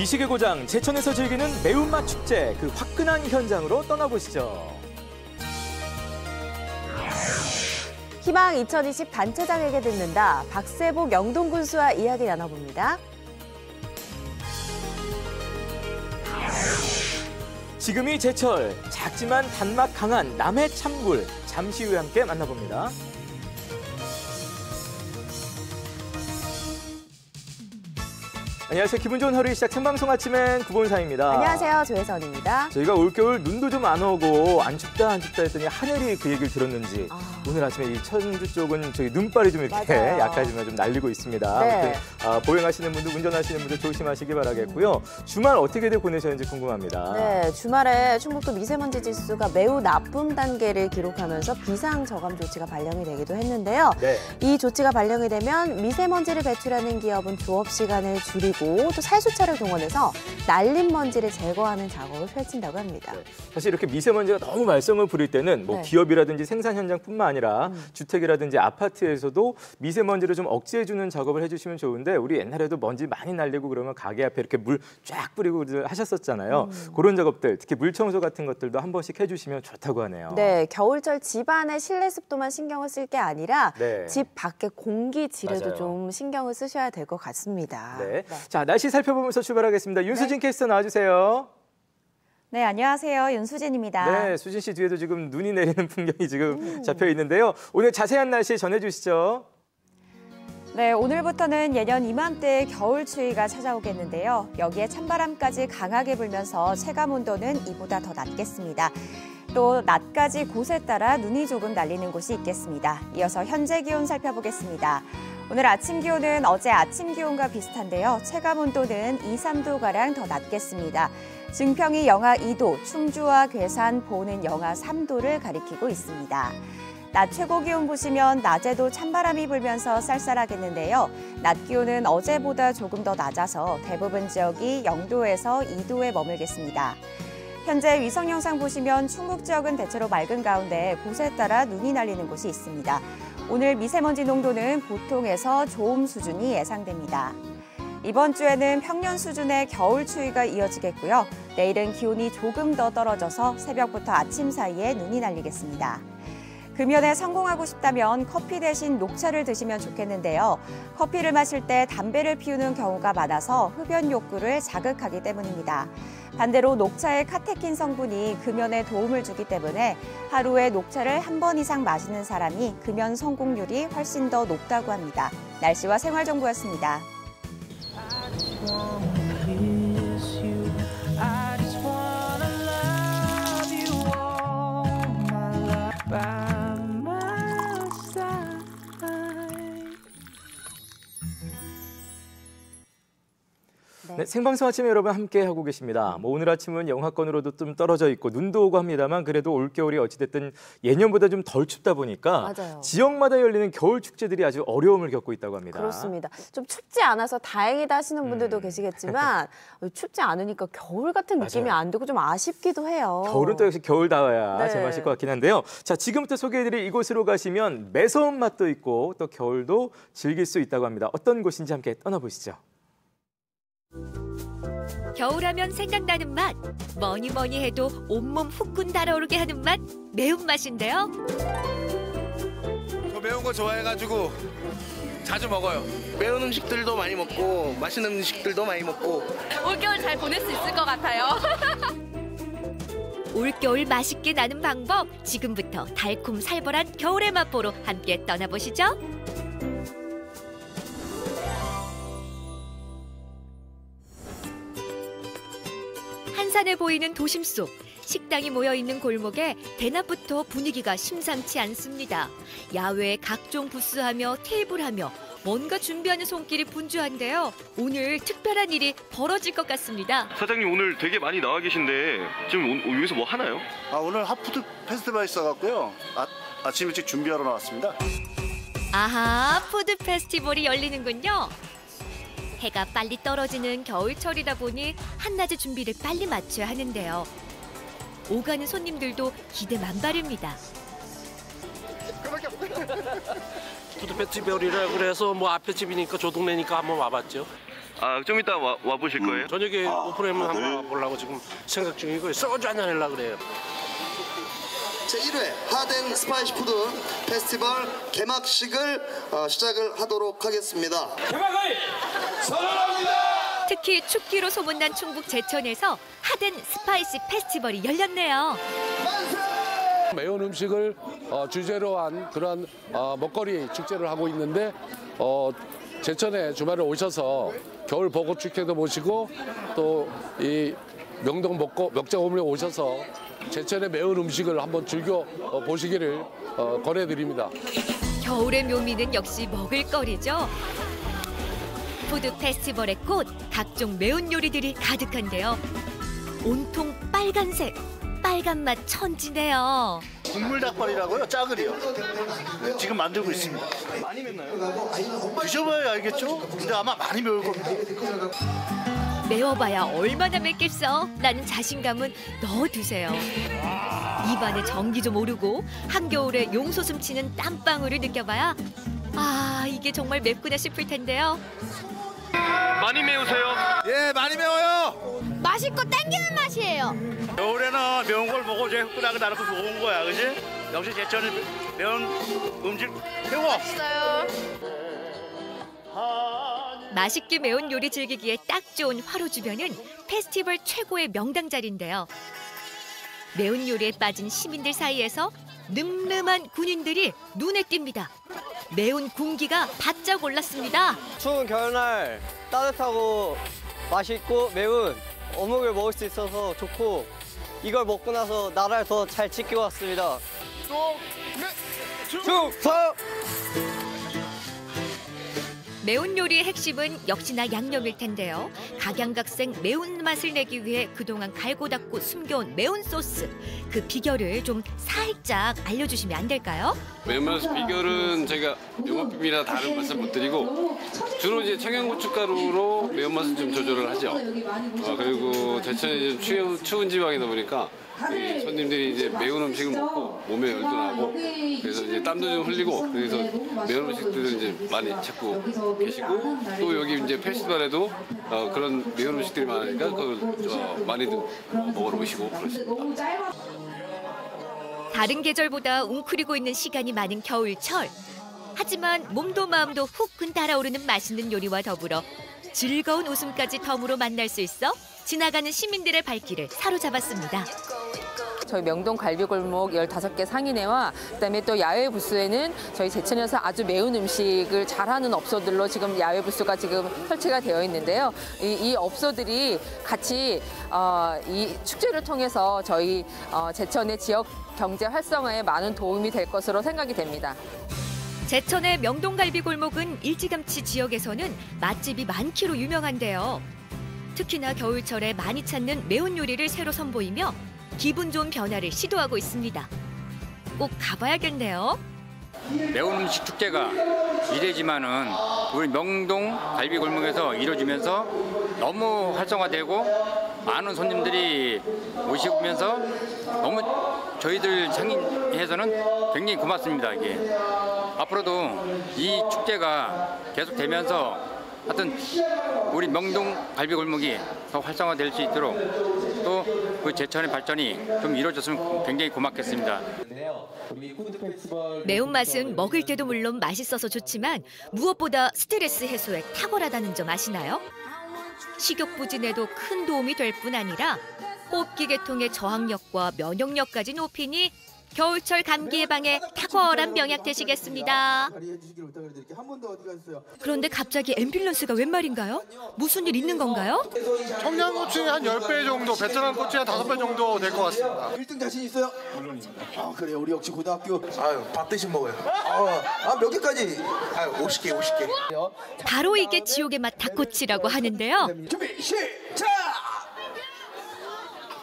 미식의 고장 제천에서 즐기는 매운맛 축제 그 화끈한 현장으로 떠나보시죠. 희망 2020 단체장에게 듣는다. 박세복 영동군수와 이야기 나눠봅니다. 지금이 제철 작지만 단맛 강한 남해 참굴 잠시 후에 함께 만나봅니다. 안녕하세요. 기분 좋은 하루의 시작 생방송 아침엔 구본사입니다. 안녕하세요. 조혜선입니다. 저희가 올겨울 눈도 좀 안 오고 안 춥다 안 춥다 했더니 하늘이 그 얘기를 들었는지 아. 오늘 아침에 이 천주 쪽은 저기 눈발이 좀 이렇게 맞아요. 약하지만 좀 날리고 있습니다. 네. 아무튼 아, 보행하시는 분들 운전하시는 분들 조심하시기 바라겠고요. 주말 어떻게들 보내셨는지 궁금합니다. 네, 주말에 충북도 미세먼지 지수가 매우 나쁨 단계를 기록하면서 비상 저감 조치가 발령이 되기도 했는데요. 네. 이 조치가 발령이 되면 미세먼지를 배출하는 기업은 조업 시간을 줄이고 또 살수차를 동원해서 날린 먼지를 제거하는 작업을 펼친다고 합니다. 네. 사실 이렇게 미세먼지가 너무 말썽을 부릴 때는 뭐 네. 기업이라든지 생산 현장뿐만 아니라 음. 주택이라든지 아파트에서도 미세먼지를 좀 억제해주는 작업을 해주시면 좋은데 우리 옛날에도 먼지 많이 날리고 그러면 가게 앞에 이렇게 물 쫙 뿌리고 하셨었잖아요. 음. 그런 작업들 특히 물 청소 같은 것들도 한 번씩 해주시면 좋다고 하네요. 네, 겨울철 집안의 실내 습도만 신경을 쓸 게 아니라 네. 집 밖의 공기 질에도 맞아요. 좀 신경을 쓰셔야 될 것 같습니다. 네. 자 날씨 살펴보면서 출발하겠습니다. 윤수진 네. 캐스터 나와주세요. 네, 안녕하세요. 윤수진입니다. 네, 수진 씨 뒤에도 지금 눈이 내리는 풍경이 지금 음. 잡혀 있는데요. 오늘 자세한 날씨 전해주시죠. 네, 오늘부터는 예년 이맘때 겨울 추위가 찾아오겠는데요. 여기에 찬바람까지 강하게 불면서 체감 온도는 이보다 더 낮겠습니다. 또 낮까지 곳에 따라 눈이 조금 날리는 곳이 있겠습니다. 이어서 현재 기온 살펴보겠습니다. 오늘 아침 기온은 어제 아침 기온과 비슷한데요. 체감 온도는 2, 3도가량 더 낮겠습니다. 증평이 영하 2도, 충주와 괴산, 보는 영하 3도를 가리키고 있습니다. 낮 최고 기온 보시면 낮에도 찬바람이 불면서 쌀쌀하겠는데요. 낮 기온은 어제보다 조금 더 낮아서 대부분 지역이 0도에서 2도에 머물겠습니다. 현재 위성 영상 보시면 충북 지역은 대체로 맑은 가운데 곳에 따라 눈이 날리는 곳이 있습니다. 오늘 미세먼지 농도는 보통에서 좋음 수준이 예상됩니다. 이번 주에는 평년 수준의 겨울 추위가 이어지겠고요. 내일은 기온이 조금 더 떨어져서 새벽부터 아침 사이에 눈이 날리겠습니다. 금연에 성공하고 싶다면 커피 대신 녹차를 드시면 좋겠는데요. 커피를 마실 때 담배를 피우는 경우가 많아서 흡연 욕구를 자극하기 때문입니다. 반대로 녹차의 카테킨 성분이 금연에 도움을 주기 때문에 하루에 녹차를 한 번 이상 마시는 사람이 금연 성공률이 훨씬 더 높다고 합니다. 날씨와 생활정보였습니다. 네, 생방송 아침에 여러분 함께 하고 계십니다. 뭐 오늘 아침은 영하권으로도 좀 떨어져 있고 눈도 오고 합니다만 그래도 올 겨울이 어찌됐든 예년보다 좀 덜 춥다 보니까 맞아요. 지역마다 열리는 겨울 축제들이 아주 어려움을 겪고 있다고 합니다. 그렇습니다. 좀 춥지 않아서 다행이다 하시는 분들도 음. 계시겠지만 춥지 않으니까 겨울 같은 느낌이 맞아요. 안 들고 좀 아쉽기도 해요. 겨울은 또 역시 겨울다워야 네. 제맛일 것 같긴 한데요. 자, 지금부터 소개해드릴 이곳으로 가시면 매서운 맛도 있고 또 겨울도 즐길 수 있다고 합니다. 어떤 곳인지 함께 떠나보시죠. 겨울하면 생각나는 맛. 뭐니 뭐니 해도 온몸 후끈 달아오르게 하는 맛. 매운맛인데요. 저 매운 거 좋아해가지고 자주 먹어요. 매운 음식들도 많이 먹고 맛있는 음식들도 많이 먹고 올겨울 잘 보낼 수 있을 것 같아요. 올겨울 맛있게 나는 방법. 지금부터 달콤 살벌한 겨울의 맛보러 함께 떠나보시죠. 한산해 보이는 도심 속 식당이 모여 있는 골목에 대낮부터 분위기가 심상치 않습니다. 야외에 각종 부스하며 테이블하며 뭔가 준비하는 손길이 분주한데요. 오늘 특별한 일이 벌어질 것 같습니다. 사장님 오늘 되게 많이 나와 계신데 지금 오- 여기서 뭐 하나요? 아, 오늘 hot food 페스티벌 있어갖고요. 아, 아침 일찍 준비하러 나왔습니다. 아하, food 페스티벌이 열리는군요. 해가 빨리 떨어지는 겨울철이다 보니 한낮의 준비를 빨리 마쳐야 하는데요. 오가는 손님들도 기대 만발입니다. food 페스티벌이라 그래서 뭐 앞에 집이니까 저 동네니까 한번 와봤죠. 아, 좀 이따 와, 와 보실 거예요? 저녁에 오픈하면 한번 보려고 지금 생각 중이고 소주 한잔 하려고 그래요. 제1회 hot and spicy food 페스티벌 개막식을 어, 시작을 하도록 하겠습니다. 특히 춥기로 소문난 충북 제천에서 hot and spicy 페스티벌이 열렸네요. 매운 음식을 어, 주제로 한 그런 어, 먹거리 축제를 하고 있는데 어, 제천에 주말에 오셔서 겨울 벚꽃 축제도 보시고 또 이 명동 먹고 먹자골목에 오셔서 제천의 매운 음식을 한번 즐겨 어, 보시기를 어, 권해드립니다. 겨울의 묘미는 역시 먹을거리죠. food 페스티벌의 꽃, 각종 매운 요리들이 가득한데요. 온통 빨간색, 빨간 맛 천지네요. 국물 닭발이라고요? 짜글이요. 네, 지금 만들고 있습니다. 많이 맵나요? 드셔봐야 알겠죠? 근데 아마 많이 매울 겁니다. 매워봐야 얼마나 맵겠어? 라는 자신감은 넣어두세요. 입안에 전기 좀 오르고 한겨울에 용솟음 치는 땀방울을 느껴봐야 아 이게 정말 맵구나 싶을 텐데요. 많이 매우세요? 예, 많이 매워요. 맛있고 땡기는 맛이에요. 겨울에는 매운 걸 먹고 제일 흡근하게 나는 거 좋은 거야, 그지? 역시 제천이 매운 음식 최고. 맛있게 매운 요리 즐기기에 딱 좋은 화로 주변은 페스티벌 최고의 명당 자리인데요. 매운 요리에 빠진 시민들 사이에서 늠름한 군인들이 눈에 띕니다. 매운 군기가 바짝 올랐습니다. 추운 겨울날 따뜻하고 맛있고 매운 어묵을 먹을 수 있어서 좋고 이걸 먹고 나서 나라를 더 잘 지키고 왔습니다. 충성! 매운 요리의 핵심은 역시나 양념일 텐데요. 각양각색 매운맛을 내기 위해 그동안 갈고 닦고 숨겨온 매운 소스. 그 비결을 좀 살짝 알려주시면 안 될까요? 매운맛 비결은 저희가 영업비밀이라 다른 말씀 못 드리고 주로 이제 청양고춧가루로 매운맛을 좀 조절을 하죠. 어, 그리고 제천이 좀 추운, 추운 지방이다 보니까 이 손님들이 이제 매운 음식을 먹고 몸에 열도 나고 그래서 이제 땀도 좀 흘리고 그래서 매운 음식들을 이제 많이 찾고 계시고 또 여기 이제 페스티벌에도 어, 그런 매운 음식들이 많으니까 그걸 어, 많이들 먹으러 오시고 그렇습니다. 다른 계절보다 웅크리고 있는 시간이 많은 겨울철. 하지만 몸도 마음도 후끈 달아오르는 맛있는 요리와 더불어 즐거운 웃음까지 덤으로 만날 수 있어 지나가는 시민들의 발길을 사로잡았습니다. 저희 명동 갈비골목 15개 상인회와 그다음에 또 야외 부스에는 저희 제천에서 아주 매운 음식을 잘하는 업소들로 지금 야외 부스가 지금 설치가 되어 있는데요. 이, 이 업소들이 같이 어, 이 축제를 통해서 저희 어, 제천의 지역 경제 활성화에 많은 도움이 될 것으로 생각이 됩니다. 제천의 명동갈비 골목은 일찌감치 지역에서는 맛집이 많기로 유명한데요. 특히나 겨울철에 많이 찾는 매운 요리를 새로 선보이며 기분 좋은 변화를 시도하고 있습니다. 꼭 가봐야겠네요. 매운 음식 축제가 이래지만은 우리 명동 갈비 골목에서 이루어지면서 너무 활성화되고 많은 손님들이 오시면서 너무 저희들 상인회에서는 굉장히 고맙습니다 이게 앞으로도 이 축제가 계속되면서 하여튼 우리 명동 갈비 골목이 더 활성화될 수 있도록 또 그 제천의 발전이 좀 이루어졌으면 굉장히 고맙겠습니다. 매운맛은 먹을 때도 물론 맛있어서 좋지만 무엇보다 스트레스 해소에 탁월하다는 점 아시나요? 식욕 부진에도 큰 도움이 될 뿐 아니라 호흡기 계통의 저항력과 면역력까지 높이니 겨울철 감기 예방에 탁월한 병약 되시겠습니다. 그런데 갑자기 앰뷸런스가 웬 말인가요? 무슨 일 있는 건가요? 청양고추의 한 10배 정도, 베트남 고추의 한 5배 정도 될 것 같습니다. 1등 자신 있어요? 물론입니다. 아 그래요 우리 역시 고등학교 아유 밥 대신 먹어요. 아 몇 개까지? 아유 50개 50개. 바로 이게 지옥의 맛 닭꼬치라고 하는데요. 준비 시작.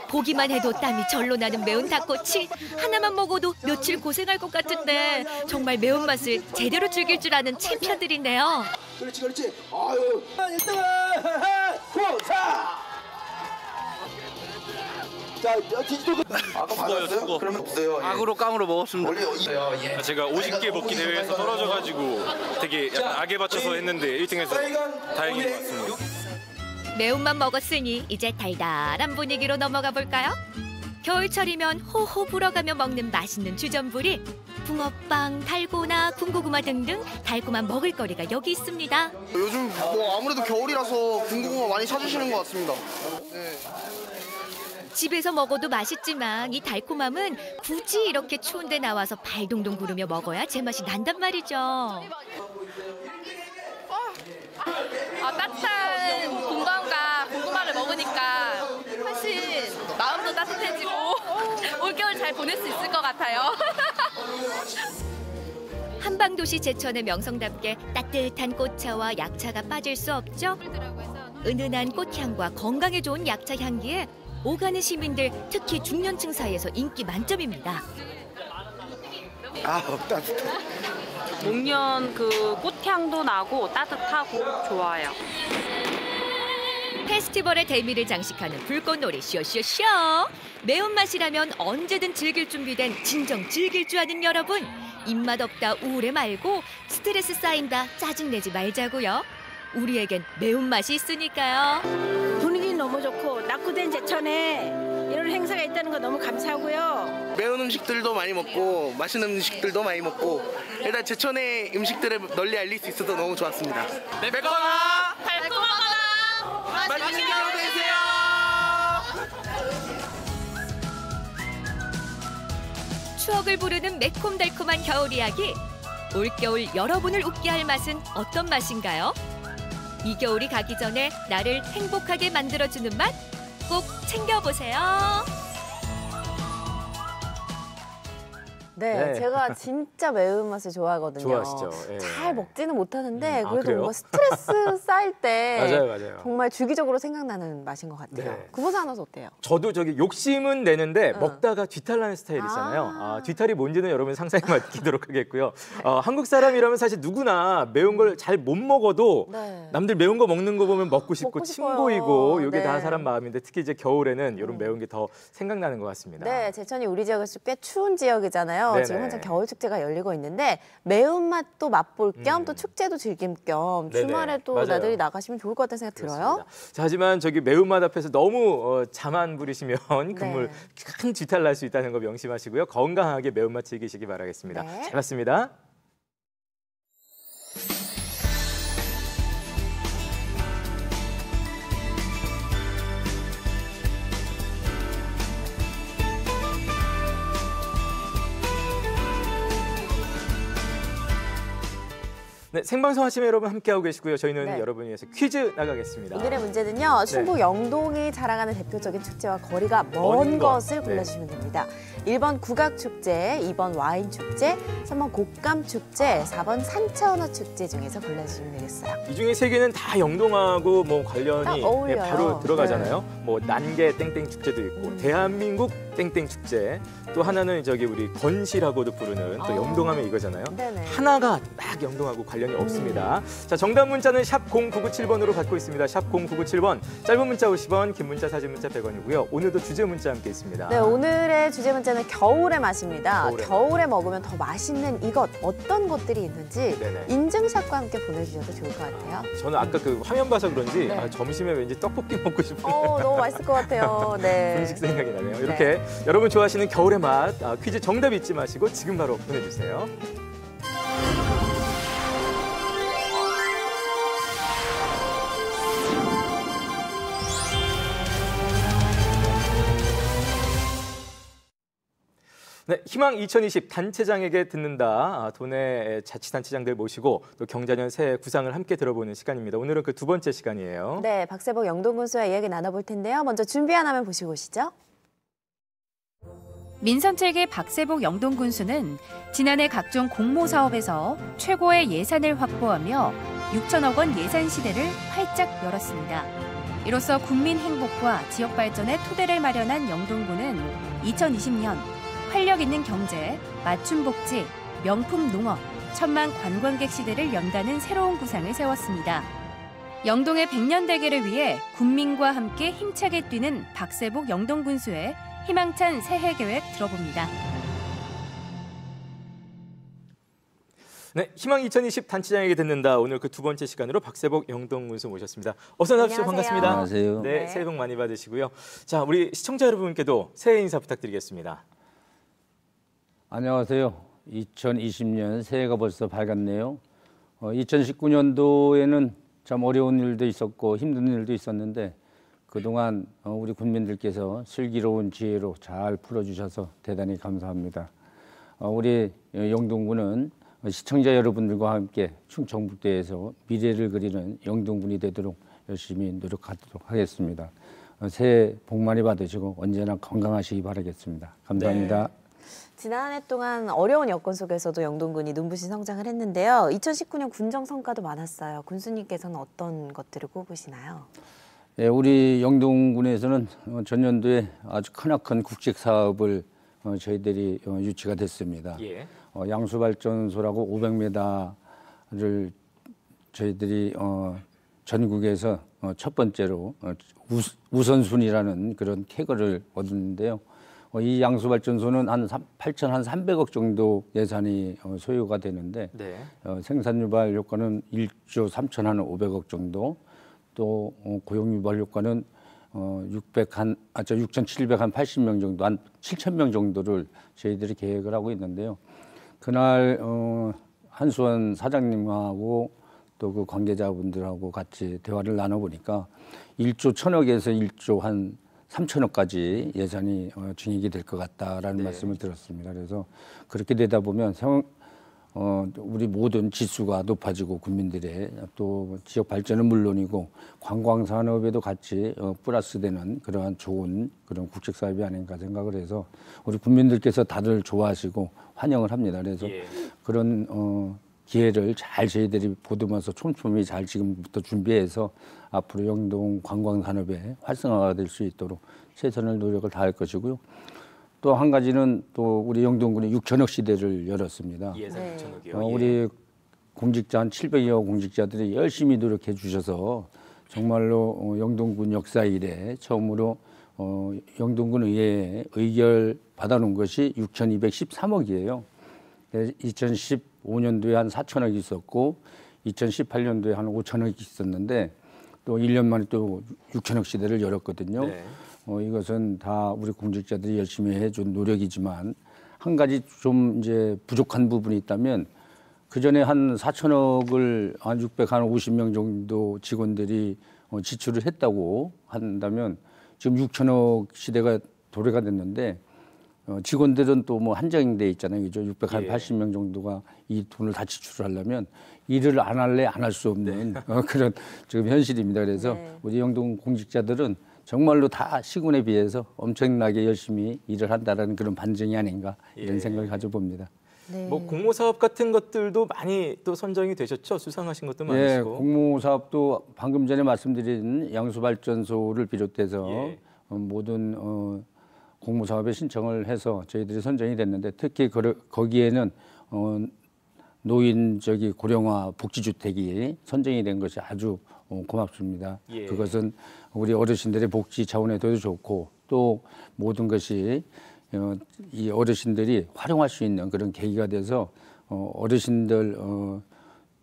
보기만 해도 땀이 절로 나는 매운 닭꼬치 하나만 먹어도 며칠 고생할 것 같은데 정말 매운맛을 제대로 즐길 줄 아는 챔피언들이네요. 그렇지 그렇지. 아유 1등은 호사. 자, 디지털 아까 받았어요? 그러면 없어요. 예. 악으로 깡으로 먹었습니다. 원래 있어요. 예. 제가 50개 먹기 대회에서 떨어져가지고 되게 약간 악에 받쳐서 했는데 1등해서 다행인 것 같습니다. 매운맛 먹었으니 이제 달달한 분위기로 넘어가 볼까요? 겨울철이면 호호 불어가며 먹는 맛있는 주전부리 붕어빵, 달고나, 군고구마 등등 달콤한 먹을거리가 여기 있습니다. 요즘 뭐 아무래도 겨울이라서 군고구마 많이 찾으시는 것 같습니다. 네. 집에서 먹어도 맛있지만 이 달콤함은 굳이 이렇게 추운데 나와서 발동동 구르며 먹어야 제맛이 난단 말이죠. 아, 따뜻한 공간과 고구마를 먹으니까 훨씬 마음도 따뜻해지고 올겨울 잘 보낼 수 있을 것 같아요. 한방도시 제천의 명성답게 따뜻한 꽃차와 약차가 빠질 수 없죠. 은은한 꽃향과 건강에 좋은 약차 향기에 오가는 시민들 특히 중년층 사이에서 인기 만점입니다. 아, 따뜻해. 목련 그 꽃향도 나고 따뜻하고 좋아요. 페스티벌의 대미를 장식하는 불꽃놀이 쇼쇼쇼. 매운맛이라면 언제든 즐길 준비된 진정 즐길 줄 아는 여러분. 입맛 없다 우울해 말고 스트레스 쌓인다 짜증내지 말자고요. 우리에겐 매운맛이 있으니까요. 분위기 너무 좋고 낙후된 제천에 이런 행사가 있다는 거 너무 감사하고요. 매운 음식들도 많이 먹고 맛있는 음식들도 많이 먹고 일단 제천의 음식들을 널리 알릴 수 있어서 너무 좋았습니다. 맵거나 달콤하거나 맛있는 겨울 되세요. 추억을 부르는 매콤달콤한 겨울 이야기. 올겨울 여러분을 웃게 할 맛은 어떤 맛인가요? 이 겨울이 가기 전에 나를 행복하게 만들어주는 맛 꼭 챙겨보세요. 네, 네. 제가 진짜 매운맛을 좋아하거든요. 좋아하시죠? 예. 잘 먹지는 못하는데 아, 그래도? 뭔가 스트레스 쌓일 때 맞아요, 맞아요. 정말 주기적으로 생각나는 맛인 것 같아요. 네. 구보사 아나운서 어때요? 저도 저기 욕심은 내는데 응. 먹다가 뒤탈나는 스타일 있잖아요. 아, 뒤탈이 뭔지는 여러분 상상에 맡기도록 하겠고요. 어, 한국 사람이라면 사실 누구나 매운 걸 잘 못 먹어도 네. 남들 매운 거 먹는 거 보면 먹고 싶고 침 싶어요. 고이고 이게 네. 다 사람 마음인데 특히 이제 겨울에는 이런 매운 게 더 생각나는 것 같습니다. 네, 제천이 우리 지역에서 꽤 추운 지역이잖아요. 네네. 지금 한창 겨울 축제가 열리고 있는데 매운맛도 맛볼 겸 음. 또 축제도 즐길 겸 네네. 주말에 또 맞아요. 나들이 나가시면 좋을 것 같다는 생각 들어요. 자, 하지만 저기 매운맛 앞에서 너무 어, 잠안 부리시면 금물 큰 뒤탈 날 수 있다는 거 명심하시고요. 건강하게 매운맛 즐기시기 바라겠습니다. 네. 잘 봤습니다. 네, 생방송 하시면 여러분 함께하고 계시고요. 저희는 네. 여러분을 위해서 퀴즈 나가겠습니다. 오늘의 문제는요. 충북 네. 영동이 자랑하는 대표적인 축제와 거리가 먼 먼 것. 것을 네. 골라주시면 됩니다. 1번 국악축제, 2번 와인축제, 3번 곶감축제, 4번 산천어축제 중에서 골라주시면 되겠어요. 이 중에 세 개는 다 영동하고 뭐 관련이. 네, 바로 들어가잖아요. 뭐 난개 땡땡 축제도 있고 음. 대한민국 땡땡 축제 또 하나는 저기 우리 건시라고도 부르는 또 아. 영동하면 이거잖아요. 네네. 하나가 딱 영동하고 관련이 없습니다. 자, 정답 문자는 샵 0997번으로 받고 있습니다. 샵 0997번. 짧은 문자 50원, 긴 문자 사진 문자 100원이고요. 오늘도 주제 문자 함께 있습니다. 네, 오늘의 주제 문제는 겨울의 맛입니다. 겨울의 겨울에 먹으면 더 맛있는 이것 어떤 것들이 있는지 네네. 인증샷과 함께 보내주셔도 좋을 것 같아요. 저는 아까 그 화면 봐서 그런지 네. 아, 점심에 왠지 떡볶이 먹고 싶은 어, 너무 맛있을 것 같아요. 네. 음식 생각이 나네요. 이렇게 여러분 좋아하시는 겨울의 맛 아, 퀴즈 정답 잊지 마시고 지금 바로 보내주세요. 네, 희망 2020 단체장에게 듣는다. 아, 도내 자치단체장들 모시고 또 경자년 새해 구상을 함께 들어보는 시간입니다. 오늘은 그 두 번째 시간이에요. 네, 박세복 영동군수와 이야기 나눠볼 텐데요. 먼저 준비 하나만 보시고 오시죠. 민선책의 박세복 영동군수는 지난해 각종 공모 사업에서 최고의 예산을 확보하며 6천억 원 예산 시대를 활짝 열었습니다. 이로써 국민 행복과 지역 발전의 토대를 마련한 영동군은 2020년 활력 있는 경제, 맞춤 복지, 명품 농업, 천만 관광객 시대를 연다는 새로운 구상을 세웠습니다. 영동의 백년 대계를 위해 국민과 함께 힘차게 뛰는 박세복 영동군수의 희망찬 새해 계획 들어봅니다. 네, 희망 2020 단체장에게 듣는다. 오늘 그 두 번째 시간으로 박세복 영동군수 모셨습니다. 어서 나오십시오. 안녕하세요. 반갑습니다. 안녕하세요. 네, 네. 새해 복 많이 받으시고요. 자, 우리 시청자 여러분께도 새해 인사 부탁드리겠습니다. 안녕하세요. 2020년 새해가 벌써 밝았네요. 어, 2019년도에는 참 어려운 일도 있었고 힘든 일도 있었는데 그동안 어, 우리 국민들께서 슬기로운 지혜로 잘 풀어주셔서 대단히 감사합니다. 어, 우리 영동군은 시청자 여러분들과 함께 충청북도에서 미래를 그리는 영동군이 되도록 열심히 노력하도록 하겠습니다. 어, 새해 복 많이 받으시고 언제나 건강하시기 바라겠습니다. 감사합니다. 지난 한 해 동안 어려운 여건 속에서도 영동군이 눈부신 성장을 했는데요. 2019년 군정 성과도 많았어요. 군수님께서는 어떤 것들을 꼽으시나요? 예, 우리 영동군에서는 어, 전년도에 아주 크나큰 국책 사업을 어, 저희들이 어, 유치가 됐습니다. 예. 어, 양수발전소라고 500m를 저희들이 어, 전국에서 어, 첫 번째로 어, 우, 선순위라는 그런 쾌거를 얻었는데요. 어, 이 양수발전소는 한 8천 한 300억 정도 예산이 어, 소요가 되는데 네. 어, 생산 유발 효과는 1조 3천 한 500억 정도, 또 어, 고용 유발 효과는 어, 600 한 아 저 6,700 한 80명 정도, 한 7천 명 정도를 저희들이 계획을 하고 있는데요. 그날 어, 한수원 사장님하고 또 그 관계자분들하고 같이 대화를 나눠보니까 1조 천억에서 1조 한 3천억까지 예산이 어, 증액이 될 것 같다라는 네. 말씀을 들었습니다. 그래서 그렇게 되다 보면 성, 어, 우리 모든 지수가 높아지고 국민들의 또 지역 발전은 물론이고 관광 산업에도 같이 어, 플러스되는 그러한 좋은 그런 국책 사업이 아닌가 생각을 해서 우리 국민들께서 다들 좋아하시고 환영을 합니다. 그래서 예. 그런 어, 기회를 잘 저희들이 보듬어서 촘촘히 잘 지금부터 준비해서 앞으로 영동 관광 산업의 활성화가 될 수 있도록 최선을 노력을 다할 것이고요. 또 한 가지는 또 우리 영동군이 6천억 시대를 열었습니다. 예산 네. 6천억이요. 어, 우리 공직자 한 700여 공직자들이 열심히 노력해 주셔서 정말로 어, 영동군 역사 이래 처음으로 어, 영동군 의회에 의결 받아놓은 것이 6,213억이에요. 2015년도에 한 4천억 있었고 2018년도에 한 5천억 있었는데 또 1년 만에 또 6천억 시대를 열었거든요. 네. 어, 이것은 다 우리 공직자들이 열심히 해준 노력이지만 한 가지 좀 이제 부족한 부분이 있다면 그 전에 한 4천억을 한 600, 한 50명 정도 직원들이 어, 지출을 했다고 한다면 지금 6천억 시대가 도래가 됐는데 어, 직원들은 또 뭐 한정돼 있잖아요. 그죠? 680명 정도가 이 돈을 다 지출하려면 일을 안 할래 안 할 수 없는 어, 그런 지금 현실입니다. 그래서 네. 우리 영동 공직자들은 정말로 다 시군에 비해서 엄청나게 열심히 일을 한다라는 그런 반증이 아닌가 이런 예. 생각을 가져봅니다. 네. 뭐 공모 사업 같은 것들도 많이 또 선정이 되셨죠? 수상하신 것도 예, 많으시고. 공모 사업도 방금 전에 말씀드린 양수 발전소를 비롯해서 예. 어, 모든 어, 공모 사업에 신청을 해서 저희들이 선정이 됐는데 특히 거, 거기에는 어, 노인 저기 고령화 복지주택이 선정이 된 것이 아주 어, 고맙습니다. 예. 그것은 우리 어르신들의 복지 차원에도 좋고 또 모든 것이 어, 이 어르신들이 활용할 수 있는 그런 계기가 돼서 어, 어르신들 어,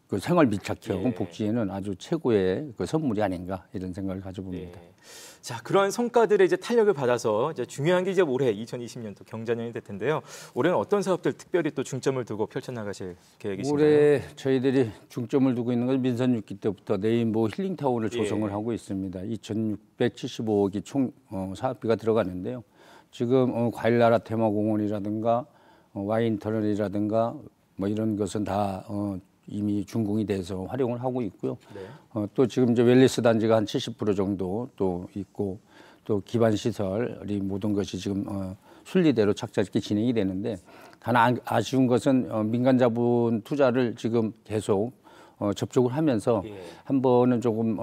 그 생활 밀착형 예. 복지에는 아주 최고의 그 선물이 아닌가 이런 생각을 가져봅니다. 예. 자, 그러한 성과들의 이제 탄력을 받아서 이제 중요한 게 이제 올해 2020년도 경자년이 될 텐데요. 올해는 어떤 사업들 특별히 또 중점을 두고 펼쳐 나가실 계획이신가요? 올해 저희들이 중점을 두고 있는 건 민선 6기 때부터 네인보 힐링타운을 예. 조성을 하고 있습니다. 2,675억이 총 어, 사업비가 들어가는데요. 지금 어, 과일나라 테마공원이라든가 어, 와인 터널이라든가 뭐 이런 것은 다 어, 이미 준공이 돼서 활용을 하고 있고요. 네. 어, 또 지금 이제 웰리스 단지가 한 70% 정도 또 있고 또 기반 시설이 모든 것이 지금 어, 순리대로 착착있게 진행이 되는데 단 아, 아쉬운 것은 어, 민간 자본 투자를 지금 계속 어, 접촉을 하면서 예. 한 번은 조금 어,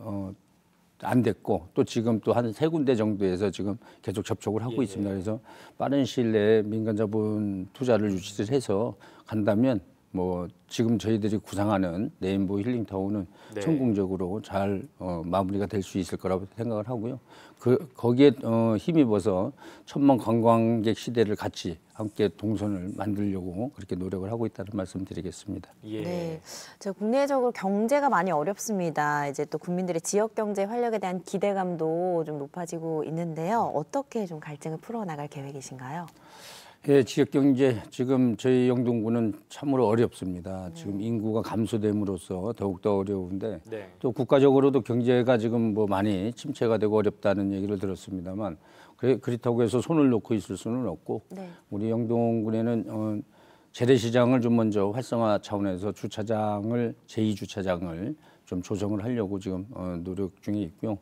어, 안 됐고 또 지금 또 한 세 군데 정도에서 지금 계속 접촉을 하고 예. 있습니다. 그래서 빠른 시일 내에 민간 자본 투자를 유치를 해서 간다면 뭐 지금 저희들이 구상하는 네임보 힐링 타운은 네. 성공적으로 잘 어, 마무리가 될 수 있을 거라고 생각을 하고요. 그 거기에 어, 힘입어서 천만 관광객 시대를 같이 함께 동선을 만들려고 그렇게 노력을 하고 있다는 말씀드리겠습니다. 예. 네. 저 국내적으로 경제가 많이 어렵습니다. 이제 또 국민들의 지역 경제 활력에 대한 기대감도 좀 높아지고 있는데요. 어떻게 좀 갈증을 풀어나갈 계획이신가요? 예, 지역 경제 지금 저희 영동구는 참으로 어렵습니다. 지금 인구가 감소됨으로써 더욱더 어려운데 네. 또 국가적으로도 경제가 지금 뭐 많이 침체가 되고 어렵다는 얘기를 들었습니다만 그래, 그렇다고 해서 손을 놓고 있을 수는 없고 네. 우리 영동군에는 어, 재래시장을 좀 먼저 활성화 차원에서 주차장을 제2주차장을 좀 조성을 하려고 지금 어, 노력 중에 있고요.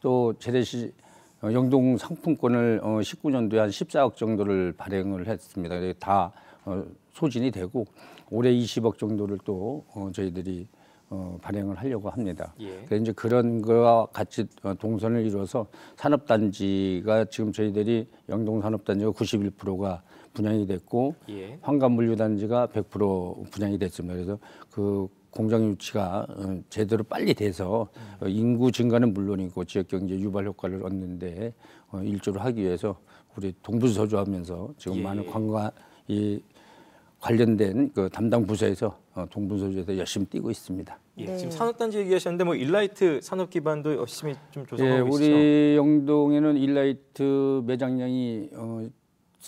또 재래시 어, 영동 상품권을 어, 19년도에 한 14억 정도를 발행을 했습니다. 다 어, 소진이 되고 올해 20억 정도를 또 어, 저희들이 어, 발행을 하려고 합니다. 예. 그래서 이제 그런 거와 같이 어, 동선을 이루어서 산업단지가 지금 저희들이 영동 산업단지가 91%가 분양이 됐고 예. 황금물류단지가 100% 분양이 됐습니다. 그래서 그 공장 유치가 어, 제대로 빨리 돼서 어, 인구 증가는 물론이고 지역 경제 유발 효과를 얻는데 어, 일조를 하기 위해서 우리 동분서주하면서 지금 예. 많은 관광 이 관련된 그 담당 부서에서 어, 동분서주에서 열심히 뛰고 있습니다. 예, 네. 지금 산업단지 얘기하셨는데 뭐 일라이트 산업 기반도 열심히 좀 예, 조성하고 계시죠? 우리 영동에는 일라이트 매장량이 어,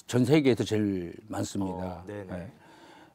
전 세계에서 제일 많습니다. 네네. 예.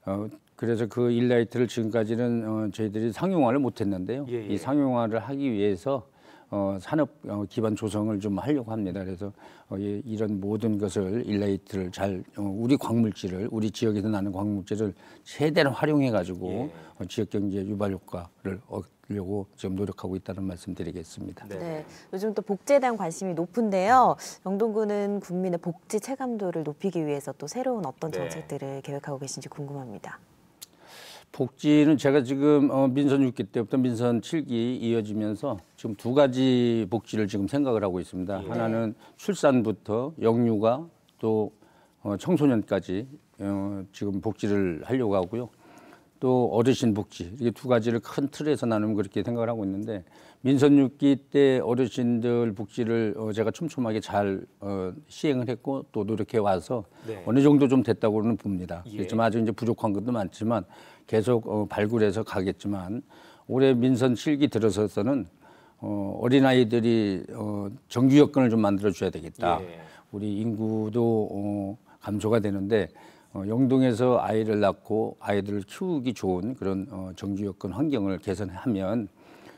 어, 그래서 그 일라이트를 지금까지는 어, 저희들이 상용화를 못했는데요. 예, 예. 이 상용화를 하기 위해서 어, 산업 어, 기반 조성을 좀 하려고 합니다. 그래서 어, 이, 이런 모든 것을 일라이트를 잘 어, 우리 광물질을 우리 지역에서 나는 광물질을 최대한 활용해 가지고 예. 어, 지역 경제 유발 효과를 얻으려고 지금 노력하고 있다는 말씀드리겠습니다. 네. 요즘 또 복지에 대한 관심이 높은데요. 영동구는 국민의 복지 체감도를 높이기 위해서 또 새로운 어떤 네. 정책들을 계획하고 계신지 궁금합니다. 복지는 제가 지금 어, 민선 6기 때부터 민선 7기 이어지면서 지금 두 가지 복지를 지금 생각을 하고 있습니다. 예. 하나는 출산부터 영유가 또 어, 청소년까지 어, 지금 복지를 하려고 하고요. 또 어르신 복지 이게 두 가지를 큰 틀에서 나누면 그렇게 생각을 하고 있는데 민선 6기 때 어르신들 복지를 어, 제가 촘촘하게 잘 어, 시행을 했고 또 노력해 와서 네. 어느 정도 좀 됐다고는 봅니다. 예. 그렇지만 아직 이제 부족한 것도 많지만 계속 어, 발굴해서 가겠지만 올해 민선 7기 들어서서는 어, 어린아이들이 어, 정규 여건을 좀 만들어 줘야 되겠다. 예. 우리 인구도 어, 감소가 되는데 어, 영동에서 아이를 낳고 아이들을 키우기 좋은 그런 어, 정규 여건 환경을 개선하면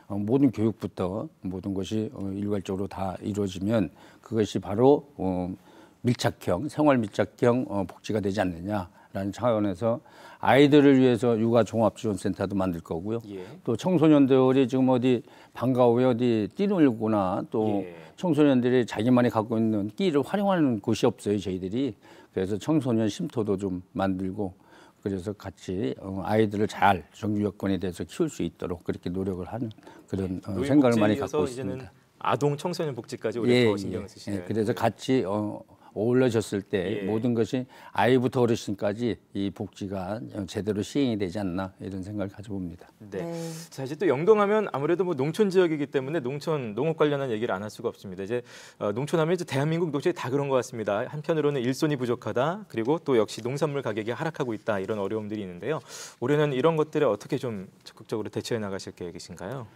어, 모든 교육부터 모든 것이 어, 일괄적으로 다 이루어지면 그것이 바로 어, 밀착형 생활 밀착형 어, 복지가 되지 않느냐라는 차원에서 아이들을 위해서 육아 종합 지원센터도 만들 거고요. 예. 또 청소년들이 지금 어디 방과 후에 어디 뛰놀거나 또 예. 청소년들이 자기만이 갖고 있는 끼를 활용하는 곳이 없어요 저희들이 그래서 청소년 쉼터도 좀 만들고 그래서 같이 어, 아이들을 잘 정규 여건에 대해서 키울 수 있도록 그렇게 노력을 하는 그런 어, 생각을 많이 갖고 있습니다. 아동 청소년 복지까지 우리 더 신경을 쓰시네요. 예, 그래서 같이 어, 어울려졌을 때 예. 모든 것이 아이부터 어르신까지 이 복지가 제대로 시행이 되지 않나 이런 생각을 가져봅니다. 네. 자 이제 또 영동하면 아무래도 뭐 농촌 지역이기 때문에 농촌 농업 관련한 얘기를 안 할 수가 없습니다. 이제 어, 농촌하면 이제 대한민국 농촌이 다 그런 것 같습니다. 한편으로는 일손이 부족하다, 그리고 또 역시 농산물 가격이 하락하고 있다 이런 어려움들이 있는데요. 올해는 이런 것들에 어떻게 좀 적극적으로 대처해 나가실 계획이신가요?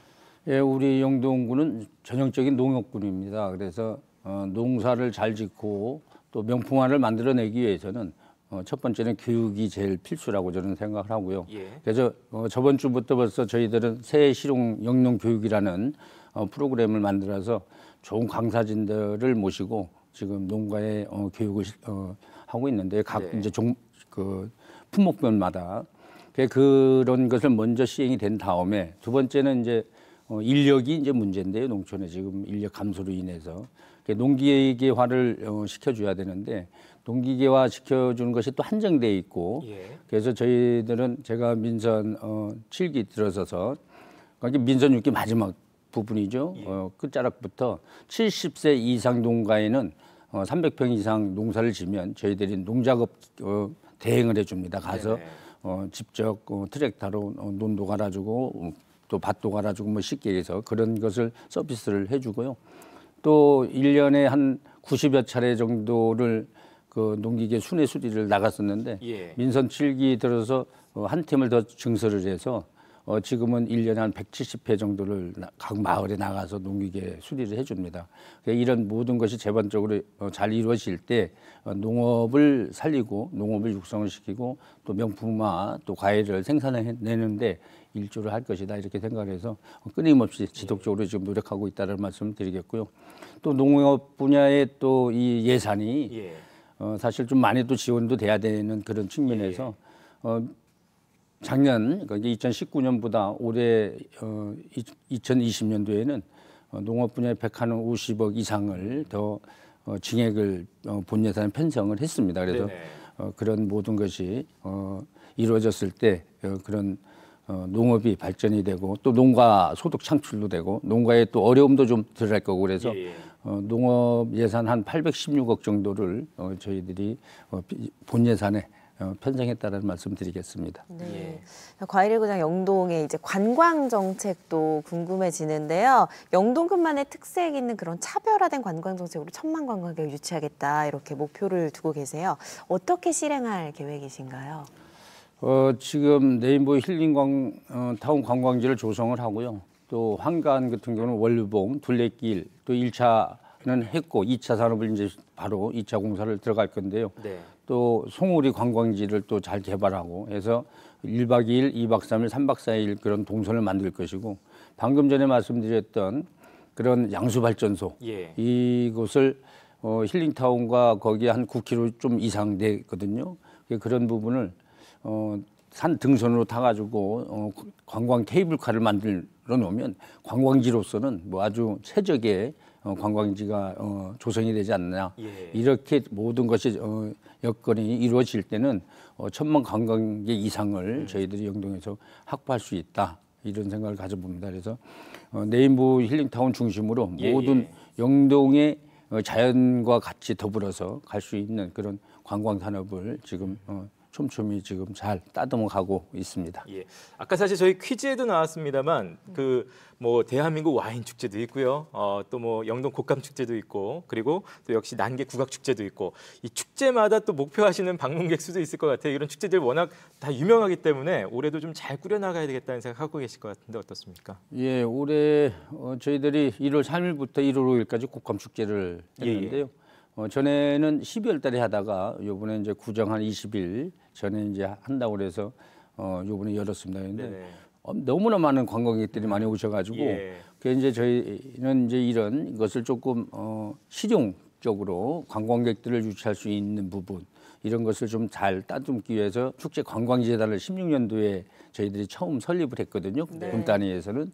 예, 우리 영동군은 전형적인 농업군입니다. 그래서 어, 농사를 잘 짓고 또 명품화를 만들어내기 위해서는 어, 첫 번째는 교육이 제일 필수라고 저는 생각을 하고요. 예. 그래서 어, 저번 주부터 벌써 저희들은 새 실용 영농 교육이라는 어, 프로그램을 만들어서 좋은 강사진들을 모시고 지금 농가의 어, 교육을 시- 어, 하고 있는데 각 네. 이제 종, 그 품목별마다 그- 그런 것을 먼저 시행이 된 다음에 두 번째는 이제 어, 인력이 이제 문제인데요. 농촌에 지금 인력 감소로 인해서 그 농기계화를 어, 시켜줘야 되는데 농기계화 시켜주는 것이 또 한정돼 있고 예. 그래서 저희들은 제가 민선 어, 7기 들어서서 거기 민선 6기 마지막 부분이죠. 어, 끝자락부터 70세 이상 농가에는 어, 300평 이상 농사를 지면 저희들이 농작업 어, 대행을 해줍니다. 가서 네네. 어, 직접 어, 트랙터로 어, 논도 갈아주고 어, 또 밭도 갈아주고 뭐 쉽게 해서 그런 것을 서비스를 해주고요. 또 일년에 한 90여 차례 정도를 그 농기계 순회 수리를 나갔었는데 예. 민선 7기 들어서 어, 한 팀을 더 증설을 해서 어, 지금은 일년에 한 170회 정도를 나- 각 마을에 나가서 농기계 수리를 해줍니다. 이런 모든 것이 재반적으로 어, 잘 이루어질 때 어, 농업을 살리고 농업을 육성을 시키고 또 명품화 또 과일을 생산해내는데 일조를 할 것이다 이렇게 생각해서 끊임없이 지속적으로 지금 노력하고 있다는 말씀을 드리겠고요. 또 농업 분야의 또 이 예산이 예. 어, 사실 좀 많이 또 지원도 돼야 되는 그런 측면에서 어, 작년 그러니까 2019년보다 올해 어, 2020년도에는 어, 농업 분야의 150억 이상을 더 어, 증액을 어, 본 예산 편성을 했습니다. 그래서 네네. 어, 그런 모든 것이 어, 이루어졌을 때 어, 그런 어, 농업이 발전이 되고 또 농가 소득 창출도 되고 농가의 또 어려움도 좀 덜할 거고 그래서 예, 예. 어, 농업 예산 한 816억 정도를 어, 저희들이 어, 비- 본 예산에 어, 편성했다는 말씀드리겠습니다. 네. 과일일구장 영동의 이제 관광 정책도 궁금해지는데요. 영동군만의 특색 있는 그런 차별화된 관광 정책으로 천만 관광객을 유치하겠다 이렇게 목표를 두고 계세요. 어떻게 실행할 계획이신가요? 어, 지금 네인보 힐링 광, 어, 타운 관광지를 조성을 하고요. 또 한간 같은 경우는 원류봉, 둘레길, 또 1차는 했고 2차 산업을 이제 바로 2차 공사를 들어갈 건데요. 네. 또 송우리 관광지를 또 잘 개발하고 해서 1박 2일, 2박 3일, 3박 4일 그런 동선을 만들 것이고 방금 전에 말씀드렸던 그런 양수 발전소 예. 이곳을 어, 힐링타운과 거기에 한 9km 좀 이상 되거든요. 그런 부분을 어, 산 등선으로 타가지고 어, 관광 케이블카를 만들어 놓으면 관광지로서는 뭐 아주 최적의 어, 관광지가 어, 조성이 되지 않느냐. 예. 이렇게 모든 것이 어, 여건이 이루어질 때는 어, 천만 관광객 이상을 저희들이 영동에서 확보할 수 있다. 이런 생각을 가져봅니다. 그래서 어, 네임보 힐링타운 중심으로 예, 모든 예. 영동의 어, 자연과 같이 더불어서 갈 수 있는 그런 관광 산업을 지금 어, 촘촘히 지금 잘 따듬어 가고 있습니다. 예. 아까 사실 저희 퀴즈에도 나왔습니다만 그 뭐 대한민국 와인 축제도 있고요. 어, 또 뭐 영동 곡감 축제도 있고 그리고 또 역시 난계 국악 축제도 있고 이 축제마다 또 목표하시는 방문객 수도 있을 것 같아요. 이런 축제들 워낙 다 유명하기 때문에 올해도 좀 잘 꾸려 나가야 되겠다는 생각하고 계실 것 같은데 어떻습니까? 예, 올해 어, 저희들이 1월 3일부터 1월 5일까지 곡감 축제를 예, 예. 했는데요. 어, 전에는 12월 달에 하다가 요번에 이제 구정 한 20일 전에 이제 한다고 그래서 어, 요번에 열었습니다. 근데 네네. 어, 너무나 많은 관광객들이 많이 오셔가지고 예. 그 이제 저희는 이제 이런 것을 조금 어, 실용적으로 관광객들을 유치할 수 있는 부분 이런 것을 좀 잘 따듬기 위해서 축제 관광재단을 16년도에 저희들이 처음 설립을 했거든요. 네. 군 단위에서는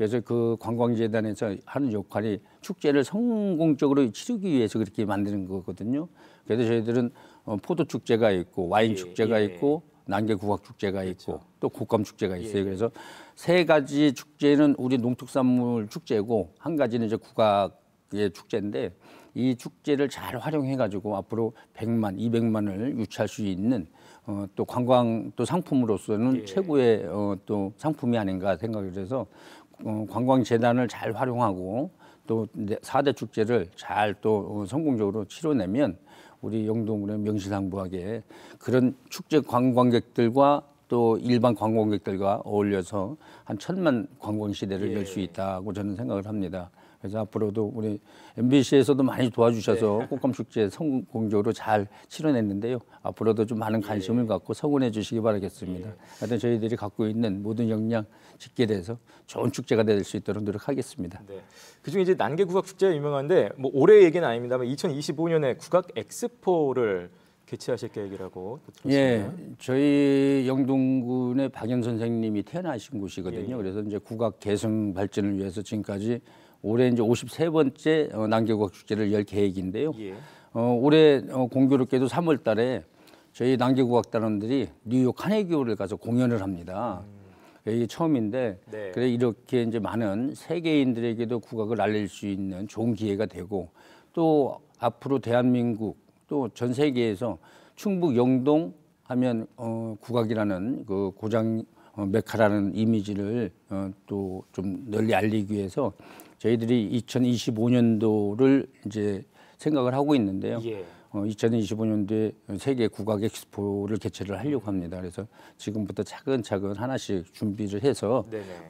그래서 그 관광재단에서 하는 역할이 축제를 성공적으로 치르기 위해서 그렇게 만드는 거거든요. 그래서 저희들은 어, 포도 축제가 있고 와인 예, 축제가 예. 있고 난계 국악 축제가 있고 또 곡감 축제가 있어요. 예. 그래서 세 가지 축제는 우리 농특산물 축제고 한 가지는 이제 국악의 축제인데 이 축제를 잘 활용해 가지고 앞으로 100만, 200만을 유치할 수 있는 어, 또 관광 또 상품으로서는 예. 최고의 어, 또 상품이 아닌가 생각을 해서 어, 관광재단을 잘 활용하고 또 이제 4대 축제를 잘또 어, 성공적으로 치러내면 우리 영동군의 명실상부하게 그런 축제 관광객들과 또 일반 관광객들과 어울려서 한 천만 관광 시대를 예. 열수 있다고 저는 생각을 합니다. 그래서 앞으로도 우리 MBC에서도 많이 도와주셔서 꽃감 축제 성공적으로 잘 치러냈는데요. 앞으로도 좀 많은 관심을 갖고 성원해 주시기 바라겠습니다. 하여튼 저희들이 갖고 있는 모든 역량 집결해서 좋은 축제가 될 수 있도록 노력하겠습니다. 네. 그중에 이제 난계 국악 축제가 유명한데 뭐 올해 얘기는 아닙니다만 2025년에 국악 엑스포를 개최하실 계획이라고 또 들었습니다. 예, 저희 영동군의 박연 선생님이 태어나신 곳이거든요. 예, 예. 그래서 이제 국악 개성 발전을 위해서 지금까지 올해 이제 53번째 어, 난계국악 축제를 열 계획인데요. 예. 어, 올해 어, 공교롭게도 3월 달에 저희 난계국악단원들이 뉴욕 카네기홀을 가서 공연을 합니다. 이게 처음인데 음. 네. 그래 이렇게 이제 많은 세계인들에게도 국악을 알릴 수 있는 좋은 기회가 되고 또 앞으로 대한민국 또 전 세계에서 충북 영동 하면 어, 국악이라는 그 고장 어, 메카라는 이미지를 어, 또 좀 널리 알리기 위해서 저희들이 2025년도를 이제 생각을 하고 있는데요. 예. 어, 2025년도에 세계 국악 엑스포를 개최를 하려고 합니다. 그래서 지금부터 차근차근 하나씩 준비를 해서.